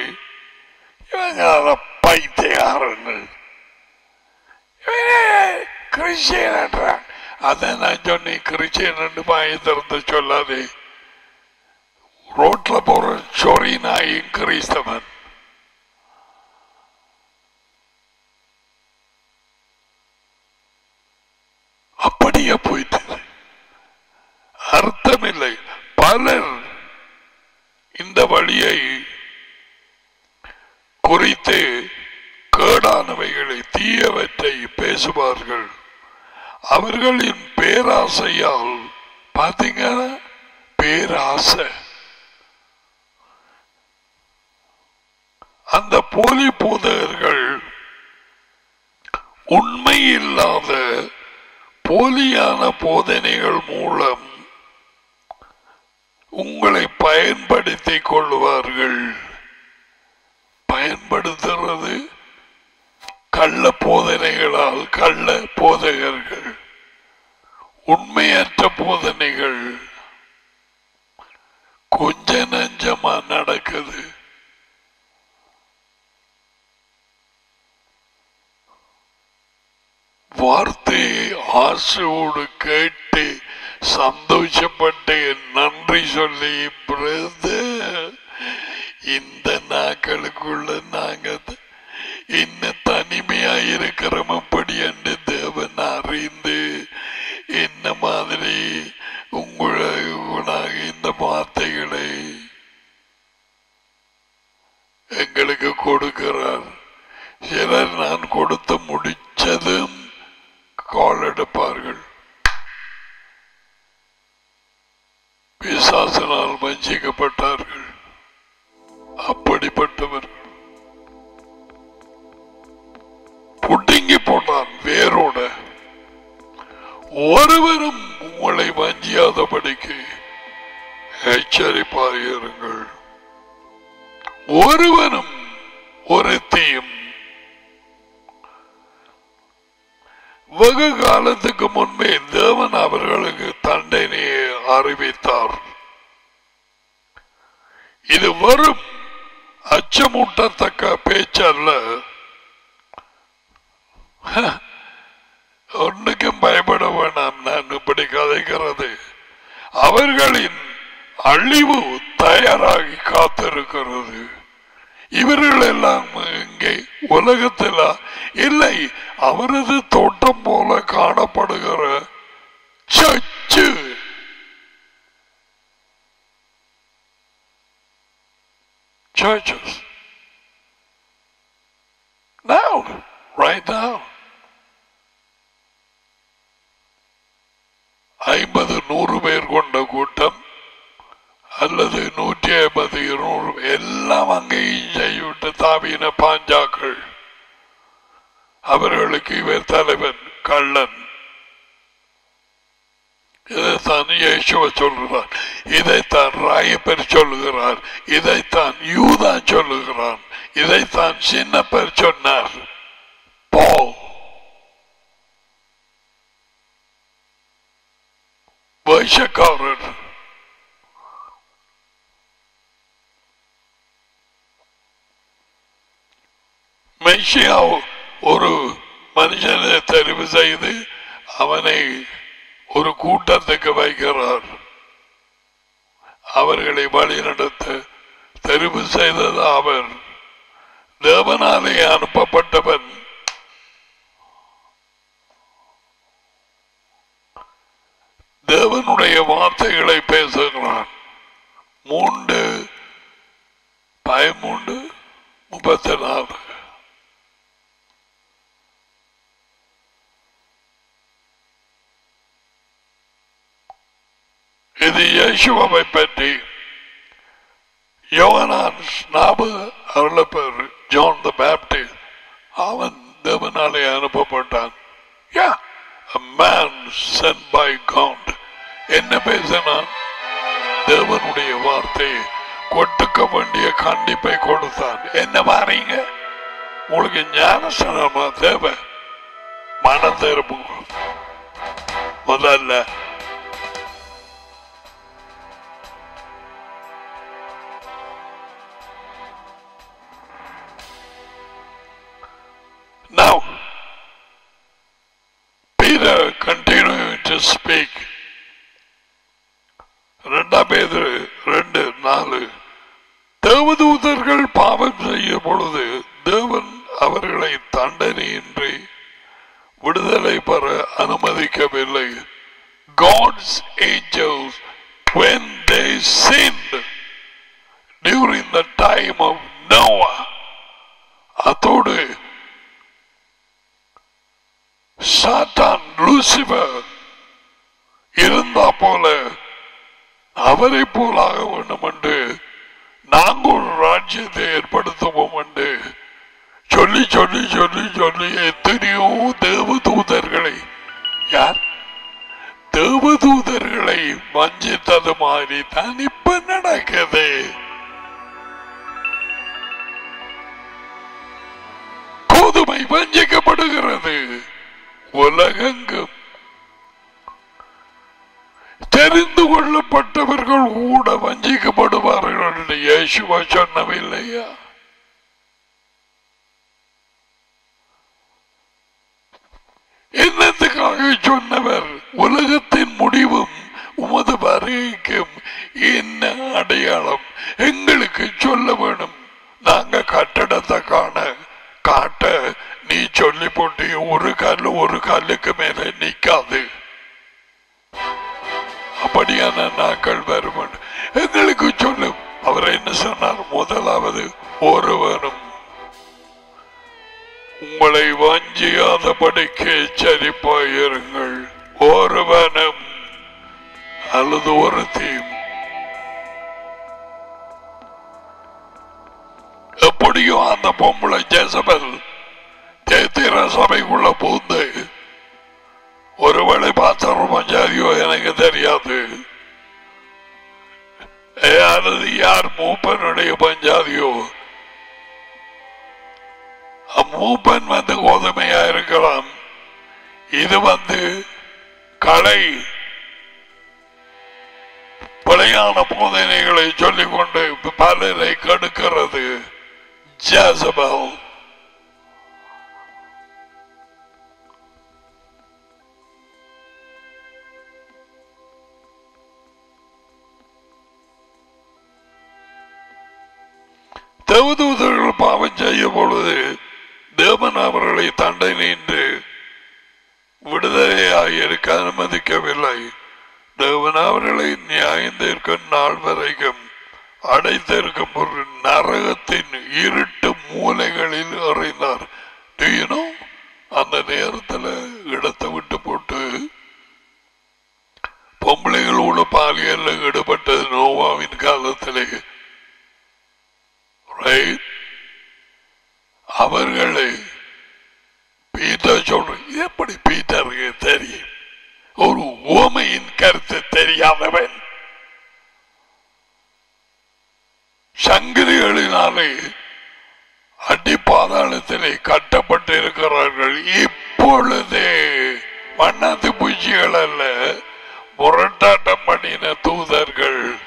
பைத்தியாரங்கள் கிறிஸ்டியன் என்றான் அதை நான் சொன்னேன் கிறிஸ்டியன் என்று வாயை திறந்து சொல்லாதே. ரோட்ல போற சொறி நாயும் கிறிஸ்தவன். அப்படியே போயிட்டு. அர்த்தமில்லை. பலர் இந்த வழியை குறித்து கேடானவைகளை தீயவற்றை பேசுவார்கள். அவர்களின் பேராசையால் பார்த்தீங்கன்னா பேராசை. அந்த போலி போதகர்கள் உண்மை இல்லாத போலியான போதனைகள் மூலம் உங்களை பயன்படுத்திக் கொள்வார்கள். பயன்படுத்துறது கள்ள போதனைகளால் கள்ள போதகர்கள் உண்மையற்ற போதனைகள். கொஞ்ச நஞ்சமா நடக்குது. வார்த்தையை ஆசையோடு கேட்டு சந்தோஷப்பட்டு நன்றி சொல்லி பிரதர் இந்த நாட்களுக்குள்ள நாங்க இன்னும் தனிமையா இருக்கிறோம். அப்படி என்று தேவன் அறிந்து என்ன மாதிரி உங்களாக இந்த வார்த்தைகளை? எங்களுக்கு கொடுக்கிறார். சிலர் நான் கொடுத்து முடிச்சதும் கால் எடுப்பார்கள். பிசாசனால் வஞ்சிக்கப்பட்டார்கள். அப்படிப்பட்ட ஒருவரும் உங்களை வஞ்சியாதபடிக்கு எச்சரிப்பாயிருங்கள் ஒருவனும் ஒருத்தையும் வெகு காலத்துக்கு முன்பே தேவன் அவர்களுக்கு தண்டனையை அறிவித்தார். இது வரும் அச்சமூட்டத்தக்க பேச்சல்ல. ஒன்றுக்கும் பயப்பட வேணாம். நான் இப்படி கதைக்கிறது. அவர்களின் அழிவு தயாராகி காத்திருக்கிறது. இவர்கள் எல்லாம் இங்கே உலகத்தில் இல்லை. அவரது தோட்டம் போல காணப்படுகிற சச்சு churches. Now, right now. ஐம்பது நூறு பேர் கொண்ட கூட்டம் அல்லது நூற்றி ஐம்பது இருநூறு எல்லாம் அங்கேயும் செய்விட்டு தாவின பாஞ்சாக்கள். அவர்களுக்கு இவர் தலைவன் கள்ளன். இதைத்தான் இயேசுவ சொல்கிறார். இதைத்தான் ராயப்பர் சொல்லுகிறார். இதைத்தான் யூதான் சொல்லுகிறான். இதைத்தான் சின்னப்பர் சொன்னார். போ. வைஷக்காரர் மெய்ஷியா ஒரு மனுஷனை தெரிவு செய்து அவனை ஒரு கூட்டத்துக்கு வைக்கிறார் அவர்களை வழிநடத்த தெரிவு செய்தது அவர் தேவனாலே அனுப்பப்பட்டவன் தேவனுடைய வார்த்தைகளை பேசுகிறான். மூன்று பயமூண்டு முப்பத்தி நாலு இது யேசுவை பற்றி யோகனான் ஸ்நாபு ஜான் த பேப்டிஸ்ட். அவன் தேவனாலே அனுப்பப்பட்டான். யா a man sent by God. என்ன பேசினான் தேவனுடைய வார்த்தை கொட்டுக்க வேண்டிய கண்டிப்பை கொடுத்தான். என்ன பாருங்க உங்களுக்கு ஞானசனமா தேவை மன திருப்பு முதல்ல ரெண்டாம் பேது ரெண்டு நாலு. தேவதூதர்கள் பாவம் செய்யும் பொழுது தேவன் அவர்களை தண்டனையின்றி விடுதலை பெற அனுமதிக்கவில்லை. God's angels when they sinned during the time of Noah அதோடு சாத்தான் லூசிபர் இருந்தா போல அவரை போலாக வேண்டும் என்று நாங்கள் ஒரு ராஜ்யத்தை ஏற்படுத்துவோம் என்று சொல்லி சொல்லி சொல்லி சொல்லி எத்தனையோ தேவதூதர்களை யார்? தேவதூதர்களை வஞ்சித்தது மாதிரி தான் இப்ப நடக்குது. கோதுமை வஞ்சிக்கப்படுகிறது. உலகெங்கும் தெரிந்து கொள்ளப்பட்டவர்கள் கூட வஞ்சிக்கப்படுவார்கள் என்று இயேசுவா சொன்னவில்லையா என்னத்துக்காக சொன்னவர் உலகத்தின் முடிவும் உமது வருகைக்கும் என்ன அடையாளம் எங்களுக்கு சொல்ல வேணும் நாங்க கட்டடத்தை காண காட்ட நீ சொல்லி போட்டு ஒரு கல் ஒரு கல்லுக்கு மேல நிக்காது அப்படியான நாட்கள் வரும் எங்களுக்கு சொல்லும். அவர் என்ன சொன்னார்? முதலாவது ஒருவனும் உங்களை வஞ்சியாதபடிக்கு சரிப்பாயிருங்கள் ஒருவனும் அல்லது ஒரு தீம் எப்படியும் அந்த பொம்பளை ஜெசபல் தேத்திர சபைக்குள்ள பூந்து ஒருவேளை பாத்திரம் பஞ்சாதியோ எனக்கு தெரியாது. அல்லது யார் மூப்பனுடைய பஞ்சாதியோ? மூப்பன் வந்து கோதுமையா இருக்கலாம். இது வந்து களை பிழையான போதனைகளை சொல்லிக்கொண்டு பலரை கடுக்கிறது. ஜாசபல் தண்டனையின்றி விடுதலையாக இருக்க அனுமதிக்கவில்லை. தேவன் அவர்களை நியாயந்திருக்கும் நாள் வரைக்கும் அடைத்திருக்கும் ஒரு நரகத்தின் இருட்டு மூலைகளில் அறிந்தார் Do அந்த நேரத்தில் இடத்தை விட்டு போட்டு பொம்பளைகளோட பாலியல் ஈடுபட்டது நோவாவின் காலத்திலே. அவர்களை பீட்டர் எப்படி பீட்டருக்கு தெரியும்? ஒரு உவமையின் கருத்து தெரியாதவன். சங்கிலிகளினாலே அடிப்பாதாளத்திலே கட்டப்பட்டு இருக்கிறார்கள் இப்பொழுதே மன்னத்து பூச்சிகள் அல்ல முரட்டாட்டம் பண்ணின தூதர்கள்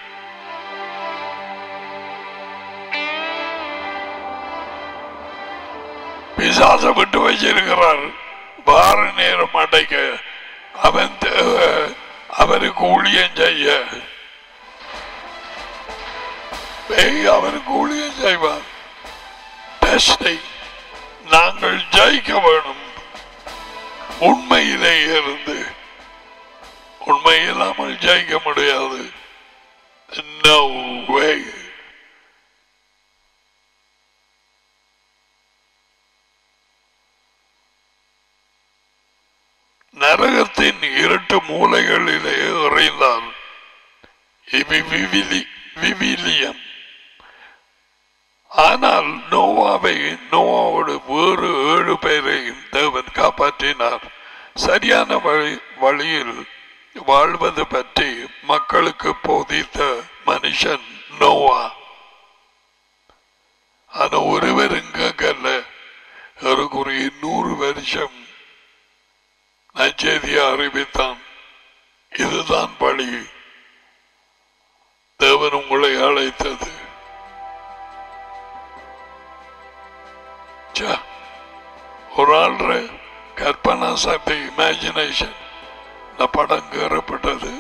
விசாசம் விட்டு வச்சிருக்கிறார். வார நேரம் அடைக்க. அவன் தே- அவருக்கு ஊழியம் செய்ய. பேய் அவருக்கு ஊழியம் செய்வார். நாங்கள் ஜெயிக்க வேணும். உண்மையிலே இருந்து. உண்மை இல்லாமல் ஜெயிக்க முடியாது. No way. நரகத்தின் இரண்டு மூலைகளிலே எறிந்தார் விவிலி விவிலியம். ஆனால் நோவாவை நோவாவோடு வேறு ஏழு பேரையும் தேவன் காப்பாற்றினார். சரியான வழி வழியில் வாழ்வது பற்றி மக்களுக்கு போதித்த மனுஷன் நோவா. ஆனா ஒருவரும் கேட்கல ஏறக்குறைய நூறு வருஷம் நச்செய்தியை அறிவித்தான். இதுதான் பழி தேவன் உங்களை அழைத்தது. ஒரு ஆள்ற கற்பனா சக்தி இமேஜினேஷன் இந்த படம் கேறப்பட்டது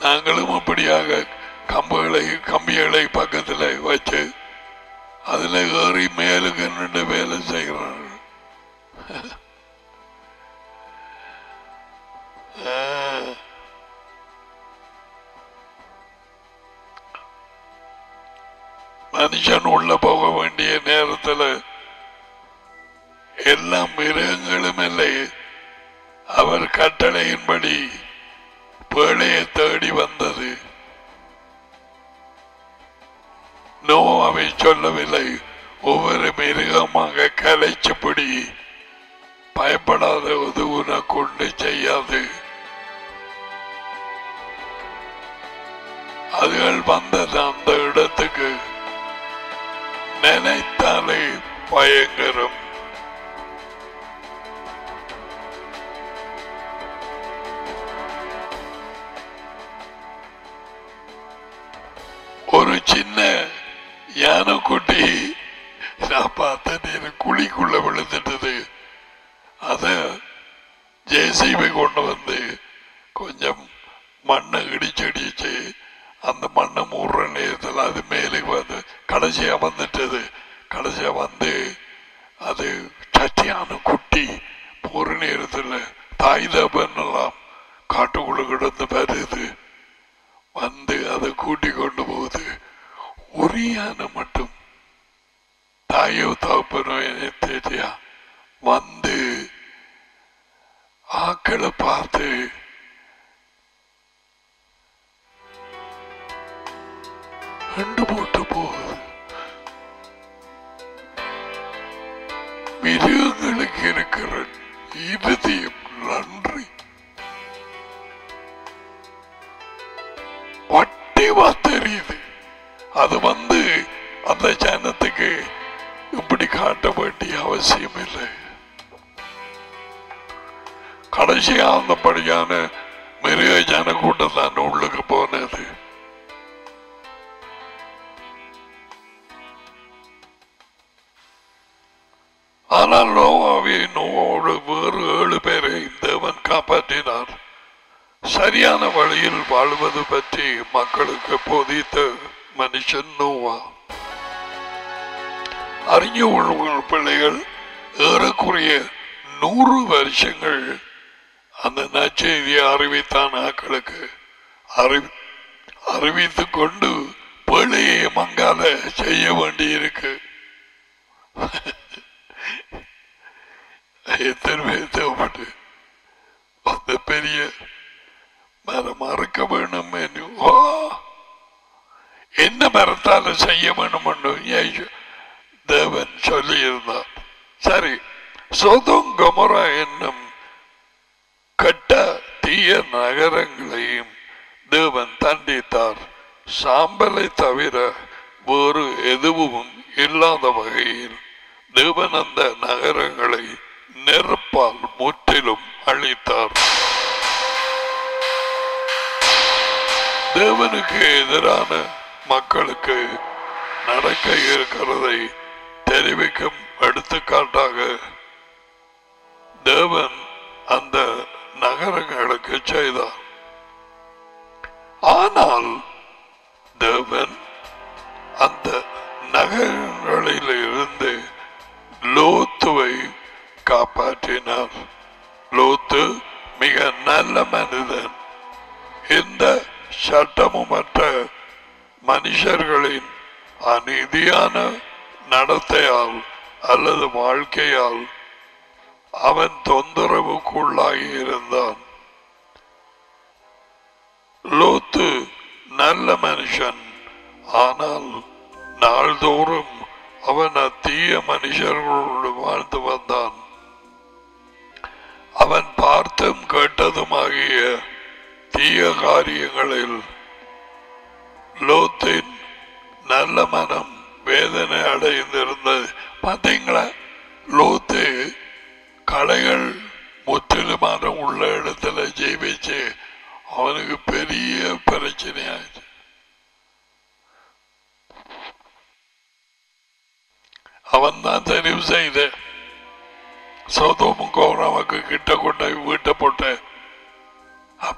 நாங்களும் அப்படியாக கம்புகளை கம்பிகளை பக்கத்தில் வச்சு அதுல ஏறி மேலுக்கு நின்று வேலை செய்கிறார்கள் மனுஷன் உள்ள போக வேண்டிய நேரத்துல எல்லா மிருகங்களும் இல்லை. அவர் கட்டளையின்படி பேழையை தேடி வந்தது. நோவாவை சொல்லவில்லை. ஒவ்வொரு மிருகமாக கலைச்சபடி பயப்படாத உதவுன கொண்டு செய்யாது. அதுகள் வந்தது அந்த இடத்துக்கு. நினைத்தாலே பயங்கரம். ஒரு சின்ன யானைக்குட்டி நான் பார்த்தேன் எனக்கு குழிக்குள்ள விழுந்துட்டது. அத ஜேசிபி கொண்டு வந்து கொஞ்சம் மண்ணை இடிச்சடிச்சு அந்த மண்ணை மூடுற நேரத்தில் அது மேலுக்கு வந்து கடைசியாக வந்துட்டது. கடைசியாக வந்து அது சட்டியான குட்டி போகிற நேரத்தில் தாய் தப்பெல்லாம் காட்டுக்குள்ள கிடந்து வருது வந்து அதை கூட்டி கொண்டு போகுது. ஒரியான மட்டும். தாயோ தகப்பனோ எனக்கு தெரியா வந்த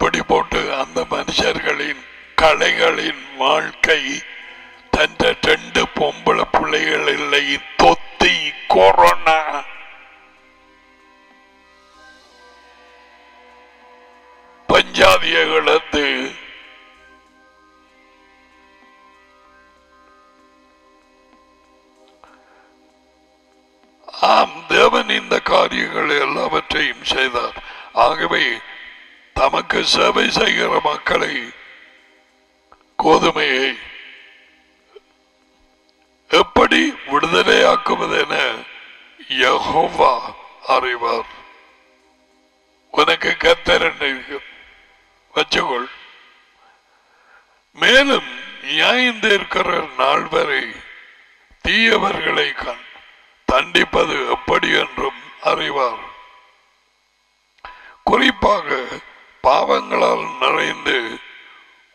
அப்படி போட்டு அந்த மனுஷர்களின் கலைகளின் வாழ்க்கை தந்த ரெண்டு பொம்பளை பிள்ளைகள் இல்லை தொத்தி கொரோனா. பஞ்சாதிய ஆம் தேவன் இந்த காரியங்கள் எல்லாவற்றையும் செய்தார். ஆகவே தமக்கு சேவை செய்கிற மக்களை கோதுமையை எப்படி விடுதலையாக்குவதென யெகோவா அறிவார். உனக்கு கத்தரன் இருக்கு வச்சுக்கொள். மேலும் நியாயந்து இருக்கிற நாள் வரை தீயவர்களை கண் தண்டிப்பது எப்படி என்றும் அறிவார். குறிப்பாக பாவங்களால் நிறைந்து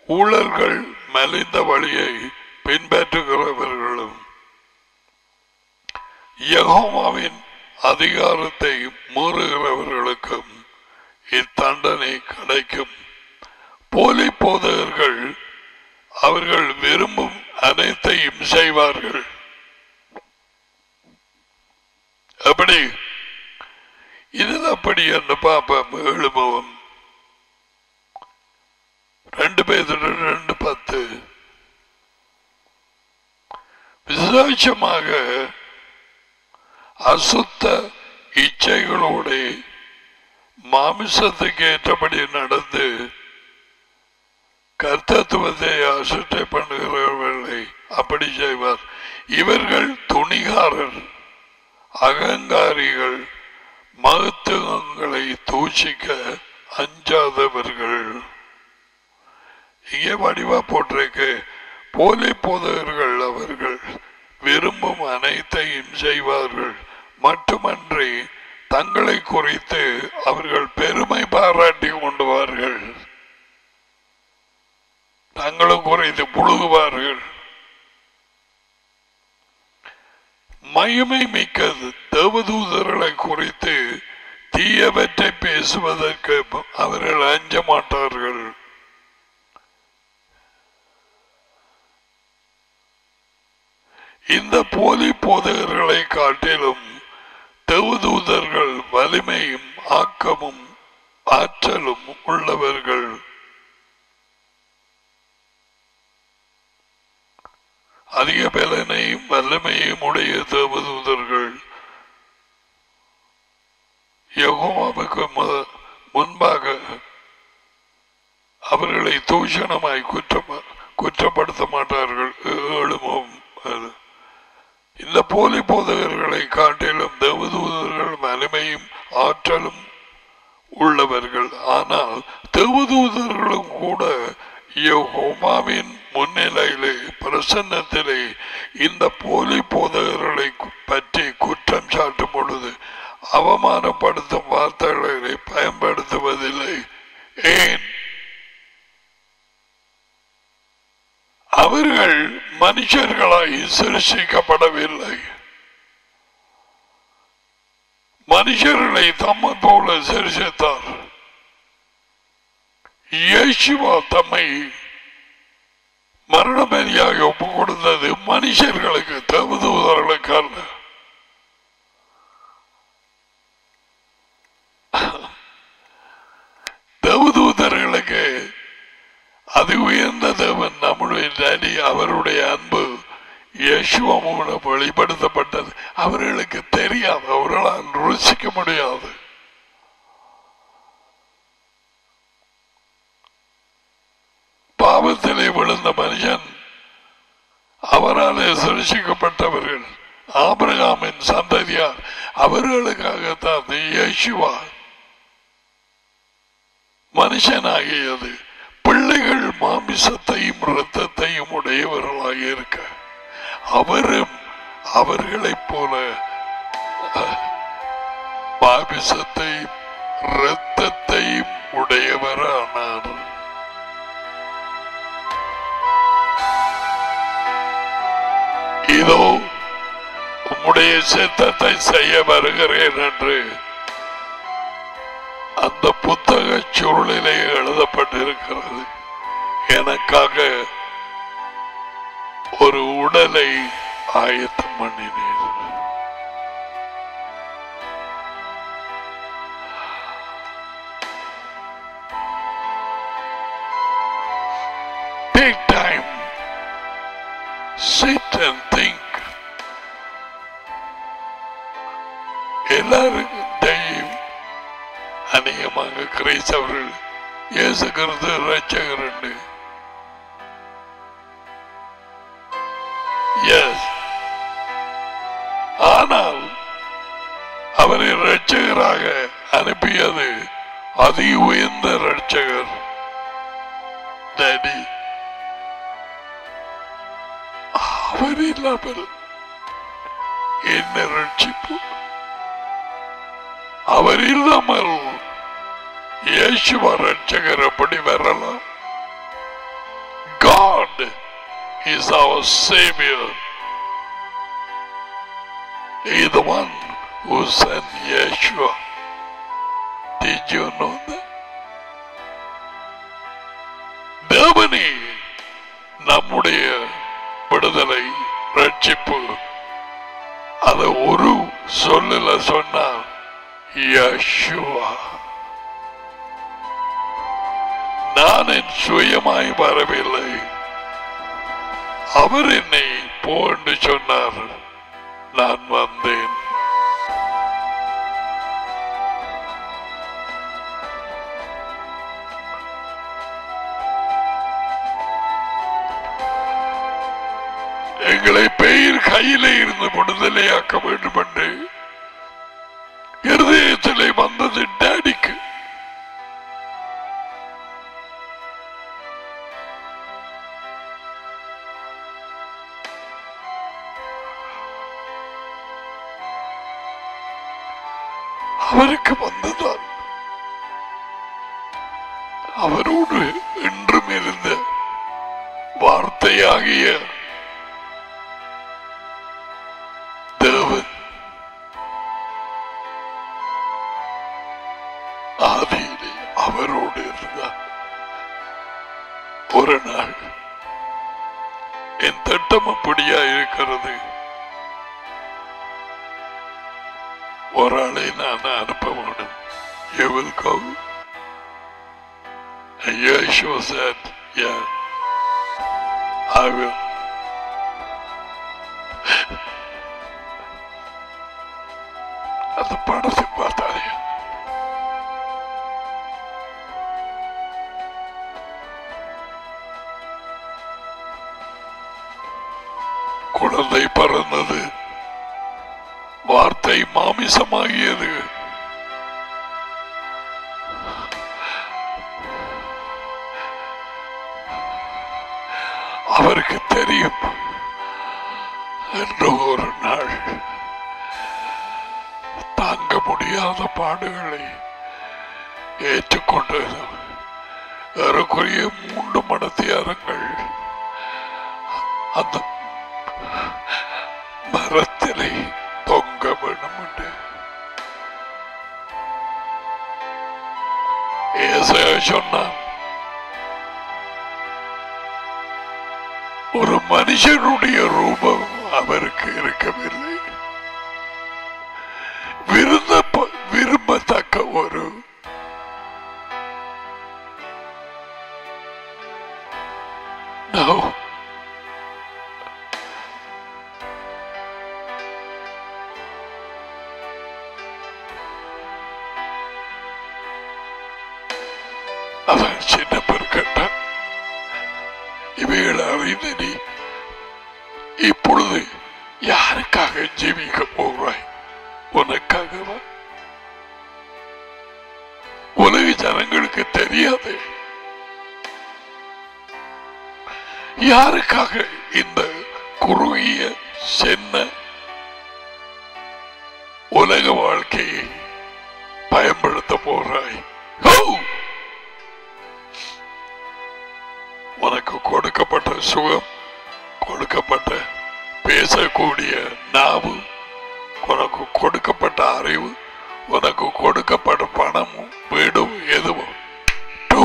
ஊழல்கள் மலிந்த வழியை பின்பற்றுகிறவர்களும் யகோமாவின் அதிகாரத்தை மூறுகிறவர்களுக்கும் இத்தண்டனை கிடைக்கும். போலி போதகர்கள் அவர்கள் விரும்பும் அனைத்தையும் செய்வார்கள். எப்படி இது அப்படி என்று பார்ப்போம். எழுபவம் ரெண்டு பேர் ரெண்டு பத்து. விசேஷமாக அசுத்த இச்சைகளோட மாமிசத்துக்கு ஏற்றபடி நடந்து கர்த்தத்துவத்தை அசுட்டை பண்ணுகிறவர்களை அப்படி செய்வார். இவர்கள் துணிகாரர் அகங்காரிகள் மகத்துவங்களை தூஷிக்க அஞ்சாதவர்கள். இங்கே வடிவா போட்டிருக்கு போலி போதகர்கள் அவர்கள் விரும்பும் அனைத்தையும் செய்வார்கள். மட்டுமன்றி தங்களை குறித்து அவர்கள் பெருமை பாராட்டி கொண்டுவார்கள். தங்களும் குறைத்து புழுகுவார்கள். மகிமை மிக்கது தேவதூதர்களை குறித்து தீயவற்றை பேசுவதற்கு அவர்கள் அஞ்ச மாட்டார்கள். இந்த போலி போதகர்களை காட்டிலும் தேவதூதர்கள் வலிமையும் ஆக்கமும் ஆற்றலும் உள்ளவர்கள். அதிக பலனையும் வல்லமையும் உடைய தேவதூதர்கள் யெகோவாவுக்கு முன்பாக அவர்களை தூஷணமாய் குற்றம் குற்றப்படுத்த மாட்டார்கள். ஏழுமும் அது. இந்த போலி போதகர்களை காட்டிலும் தேவதூதர்கள் வலிமையும் ஆற்றலும் உள்ளவர்கள். ஆனால் தேவதூதர்களும் கூட யெகோவாவின் முன்னிலையிலே பிரசன்னத்திலே இந்த போலி போதகர்களை பற்றி குற்றம் சாட்டும் பொழுது அவமானப்படுத்தும் வார்த்தைகளை பயன்படுத்துவதில்லை. ஏன்? அவர்கள் மனுஷர்களாய் சிருஷிக்கப்படவில்லை மனுஷர்களை தம்மை போல சிருஷித்தார் இயேசுவா தம்மை மரணமதியாக ஒப்பு கொடுத்தது மனுஷர்களுக்கு தகுதுவதற்கான அல்ல தேவதூதர்களுக்கு அது உயர்ந்த தேவன் நம்முடைய டேடி அவருடைய அன்பு. இயேசுவா மூலம் வெளிப்படுத்தப்பட்டது. அவர்களுக்கு தெரியாது அவர்களால் ருசிக்க முடியாது. பாவத்திலே விழுந்த மனுஷன் அவராலே சிருஷிக்கப்பட்டவர்கள் ஆபிரகாமின் சந்ததியார் அவர்களுக்காகத்தான் இயேசுவா மனுஷனாகியது. பிள்ளைகள் மாமிசத்தையும் இரத்தத்தையும் உடையவர்களாக இருக்க அவரும் அவர்களைப் போல மாமிசத்தையும் இரத்தத்தையும் உடையவரானார். இதோ உம்முடைய சித்தத்தை செய்ய வருகிறேன் என்று அந்த புத்தக சுருளிலே எழுதப்பட்டிருக்கிறது எனக்காக ஒரு உடலை ஆயத்தம் பண்ணினேன் Take time. Sit and think. எல்லாருக்கும் அநேகமாக கிரைஸ்தவர்கள் இயேசு கிறிஸ்து ரட்சகர் என்று எஸ் ஆனால் அவரை ரட்சகராக அனுப்பியது அதி உயர்ந்த ரட்சகர் டேடி அவர் இல்லாமல் என்ன ரட்சிப்பு அவர் இல்லாமல் இயேசுவ ரட்சகர் எப்படி வரலாம் God is our Savior. He is the one who sent Yeshua. Did you know that? தேவனே நம்முடைய விடுதலை ரட்சிப்பு அதை ஒரு சொல்லல சொன்னார் யஷுவா நான் என் சுயமாய் வரவில்லை. அவர் என்னை போன்று சொன்னார். நான்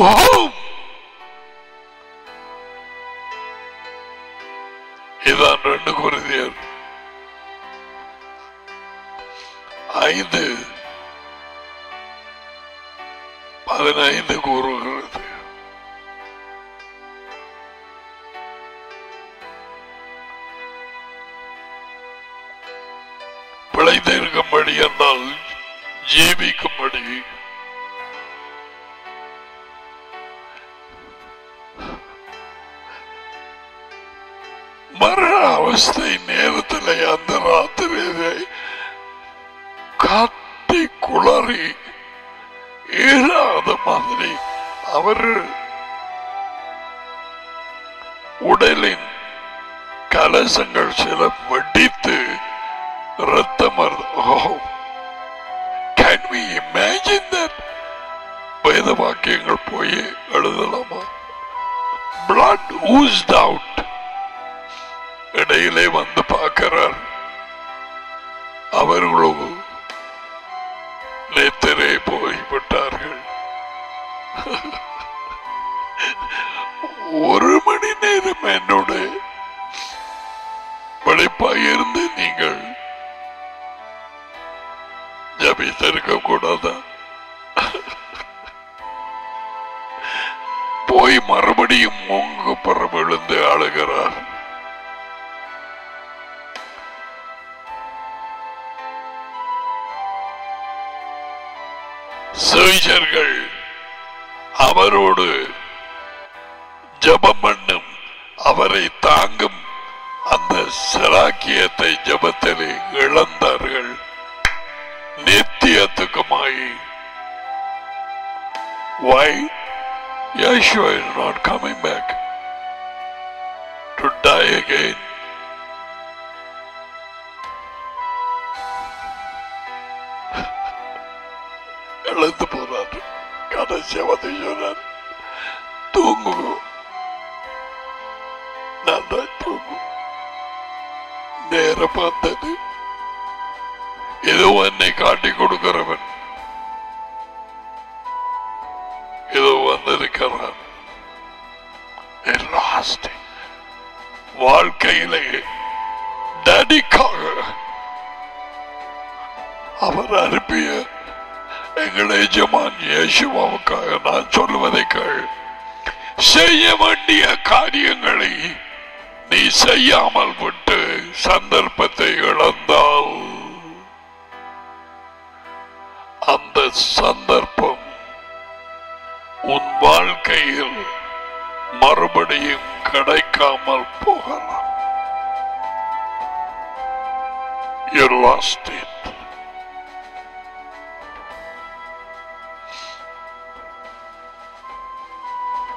Oh!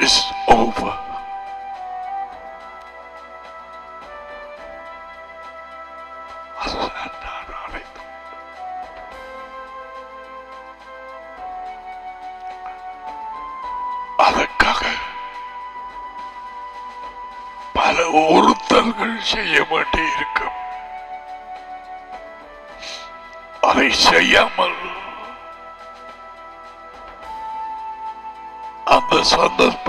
Is over. அதற்காக பல ஒருத்தல்கள் செய்ய வேண்டியிருக்கும் அதை செய்யாமல் அந்த சந்தர்ப்பத்தை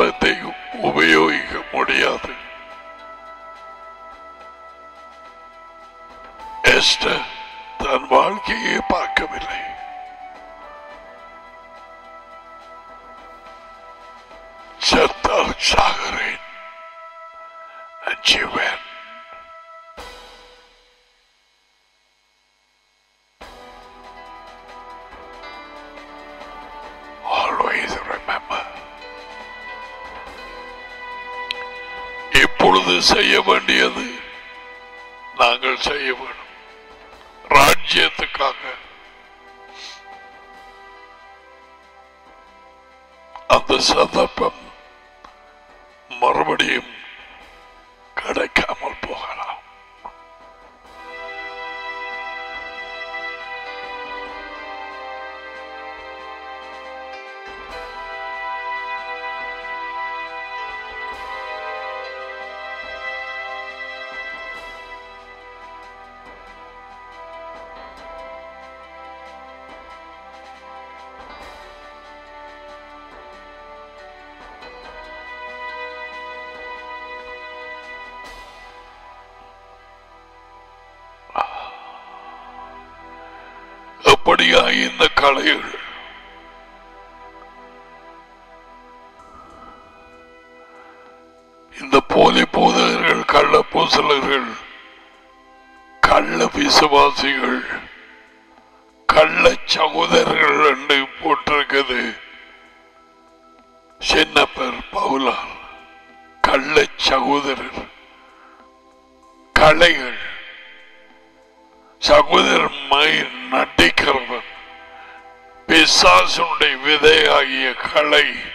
எப்படியா இந்த கலைகள் Charlie.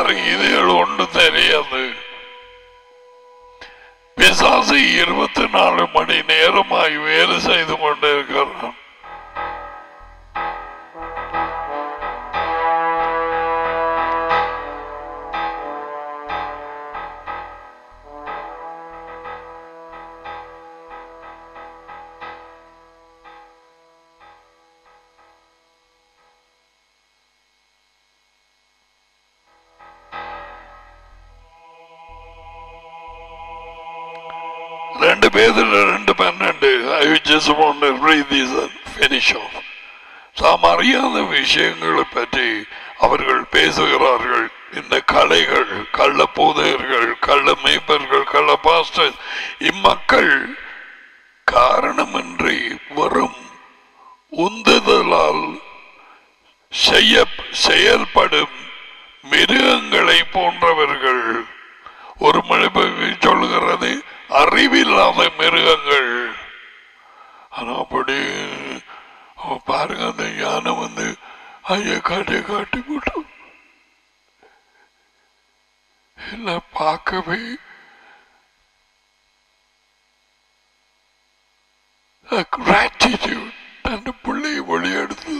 உலகத்தாருக்கு இதுகள் ஒன்று தெரியாது. பிசாசு இருபத்தி நாலு மணி நேரமாய் வேலை செய்து கொண்டிருக்கிறான். ஒன்று வாண்ட் ஃபினிஷ் தாம் அறியாத விஷயங்களை பற்றி அவர்கள் பேசுகிறார்கள் இந்த கலைகள் கள்ள போதையர்கள் கள்ள மேய்ப்பர்கள் கள்ள பாஸ்டர் இம்மக்கள் காரணமின்றி வரும் உந்துதலால் செய்ய செயல்படும் மிருகங்களை போன்றவர்கள் ஒரு மொழிபெயர்ப்பு சொல்லுகிறது அறிவில்லாத மிருகங்கள் ஆனால் அப்படி அவ பாருங்க அந்த யானை வந்து ஐயா காட்டி காட்டி போட்டோம் இல்லை பார்க்கவே கிராட்டிடியூட் தன் பிள்ளையை வழியெடுத்து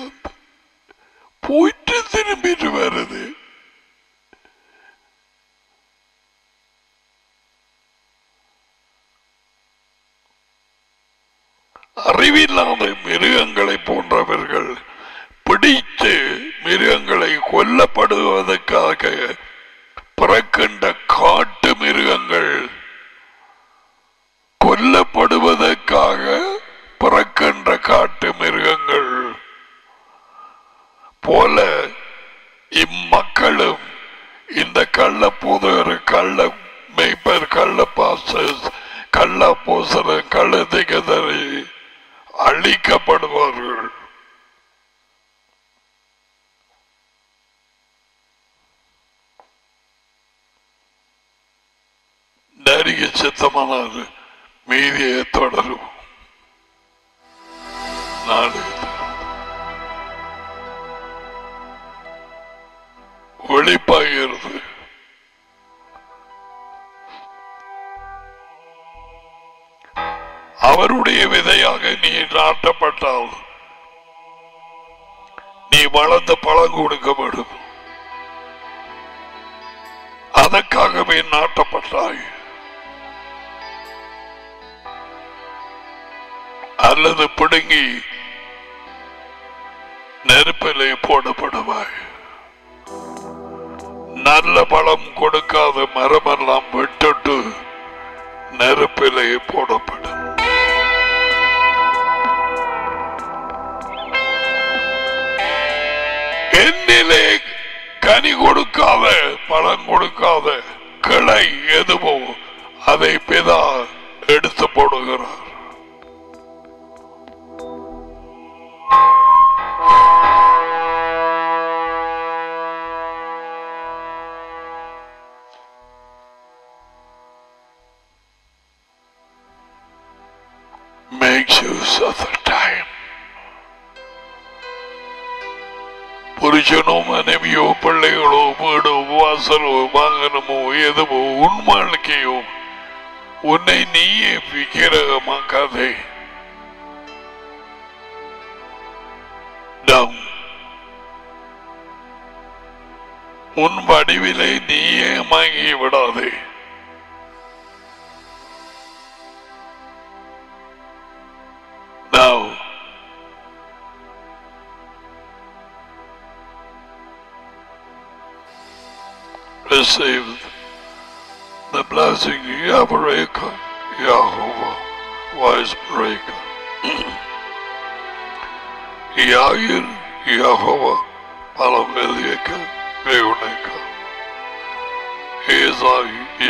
போயிட்டு திரும்பிட்டு வர்றது. அறிவில்லாத மிருகங்களை போன்றவர்கள் பிடித்து மிருகங்களை கொல்லப்படுவதற்காக பிறக்கின்ற காட்டு மிருகங்கள் கொல்லப்படுவதற்காக பிறக்கின்ற காட்டு மிருகங்கள் போல இம்மக்களும் இந்த கள்ள பூதகர் கள்ள மெய்ப்பர் கள்ள பாசஸ் கள்ள பூசரன் கள்ள திகதரை அழிக்கப்படுவார்கள். நரிக சித்தமானது மீதியை தொடரும். நாடு ஒளிப்பாகிறது. அவருடைய விதையாக நீ நாட்டப்பட்டால் நீ வளர்ந்த பழம் கொடுக்கப்படும். அதற்காகவே நாட்டப்பட்டாய் அல்லது பிடுங்கி நெருப்பிலே போடப்படுவாய். நல்ல பழம் கொடுக்காத மரமெல்லாம் விட்டுட்டு நெருப்பிலே போடப்படும். என்னிலே கனி கொடுக்காத பழம் கொடுக்காத கிளை எதுவோ அதை பிதா எடுத்து போடுகிறார் Make you suffer. புருஷனோ மனைவியோ பிள்ளைகளோ வீடோ வாசலோ வாகனமோ எதுவோ உன் வாழ்க்கையோ உன்னை நீயே விக்கிரகமாக்காதே உன் வடிவிலை நீயே மாங்கி விடாதே Now, receive the blessing Yavreka Yahovah wise breaker. Yagin Yahovah Palavelika Vilnika. He is a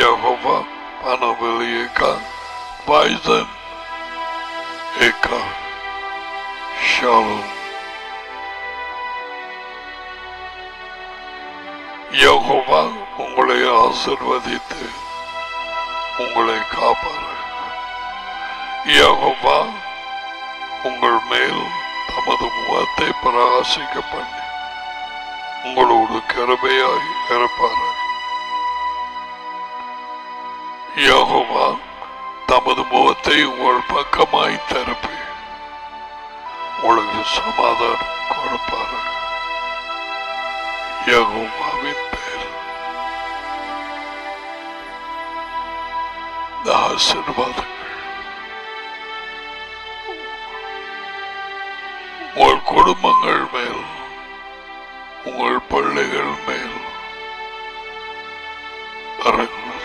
Yahovah Panavelika Bison Eka Shalom. Jehovah உங்களை ஆசிர்வதித்து உங்களை காப்பாரு யெகோவா உங்கள் மேல் தமது முகத்தை பிரகாசிக்க பண்ணி உங்களோடு கருமையாய் இருப்பார் யோகோவா தமது முகத்தை உங்கள் பக்கமாய் திருப்பி. உங்களுக்கு சமாதானம் கொடுப்பார் யெகோவாவின் பேர் இந்த ஆசீர்வாதங்கள் உங்கள் குடும்பங்கள் மேல் உங்கள் பிள்ளைகள் மேல் இறங்கும்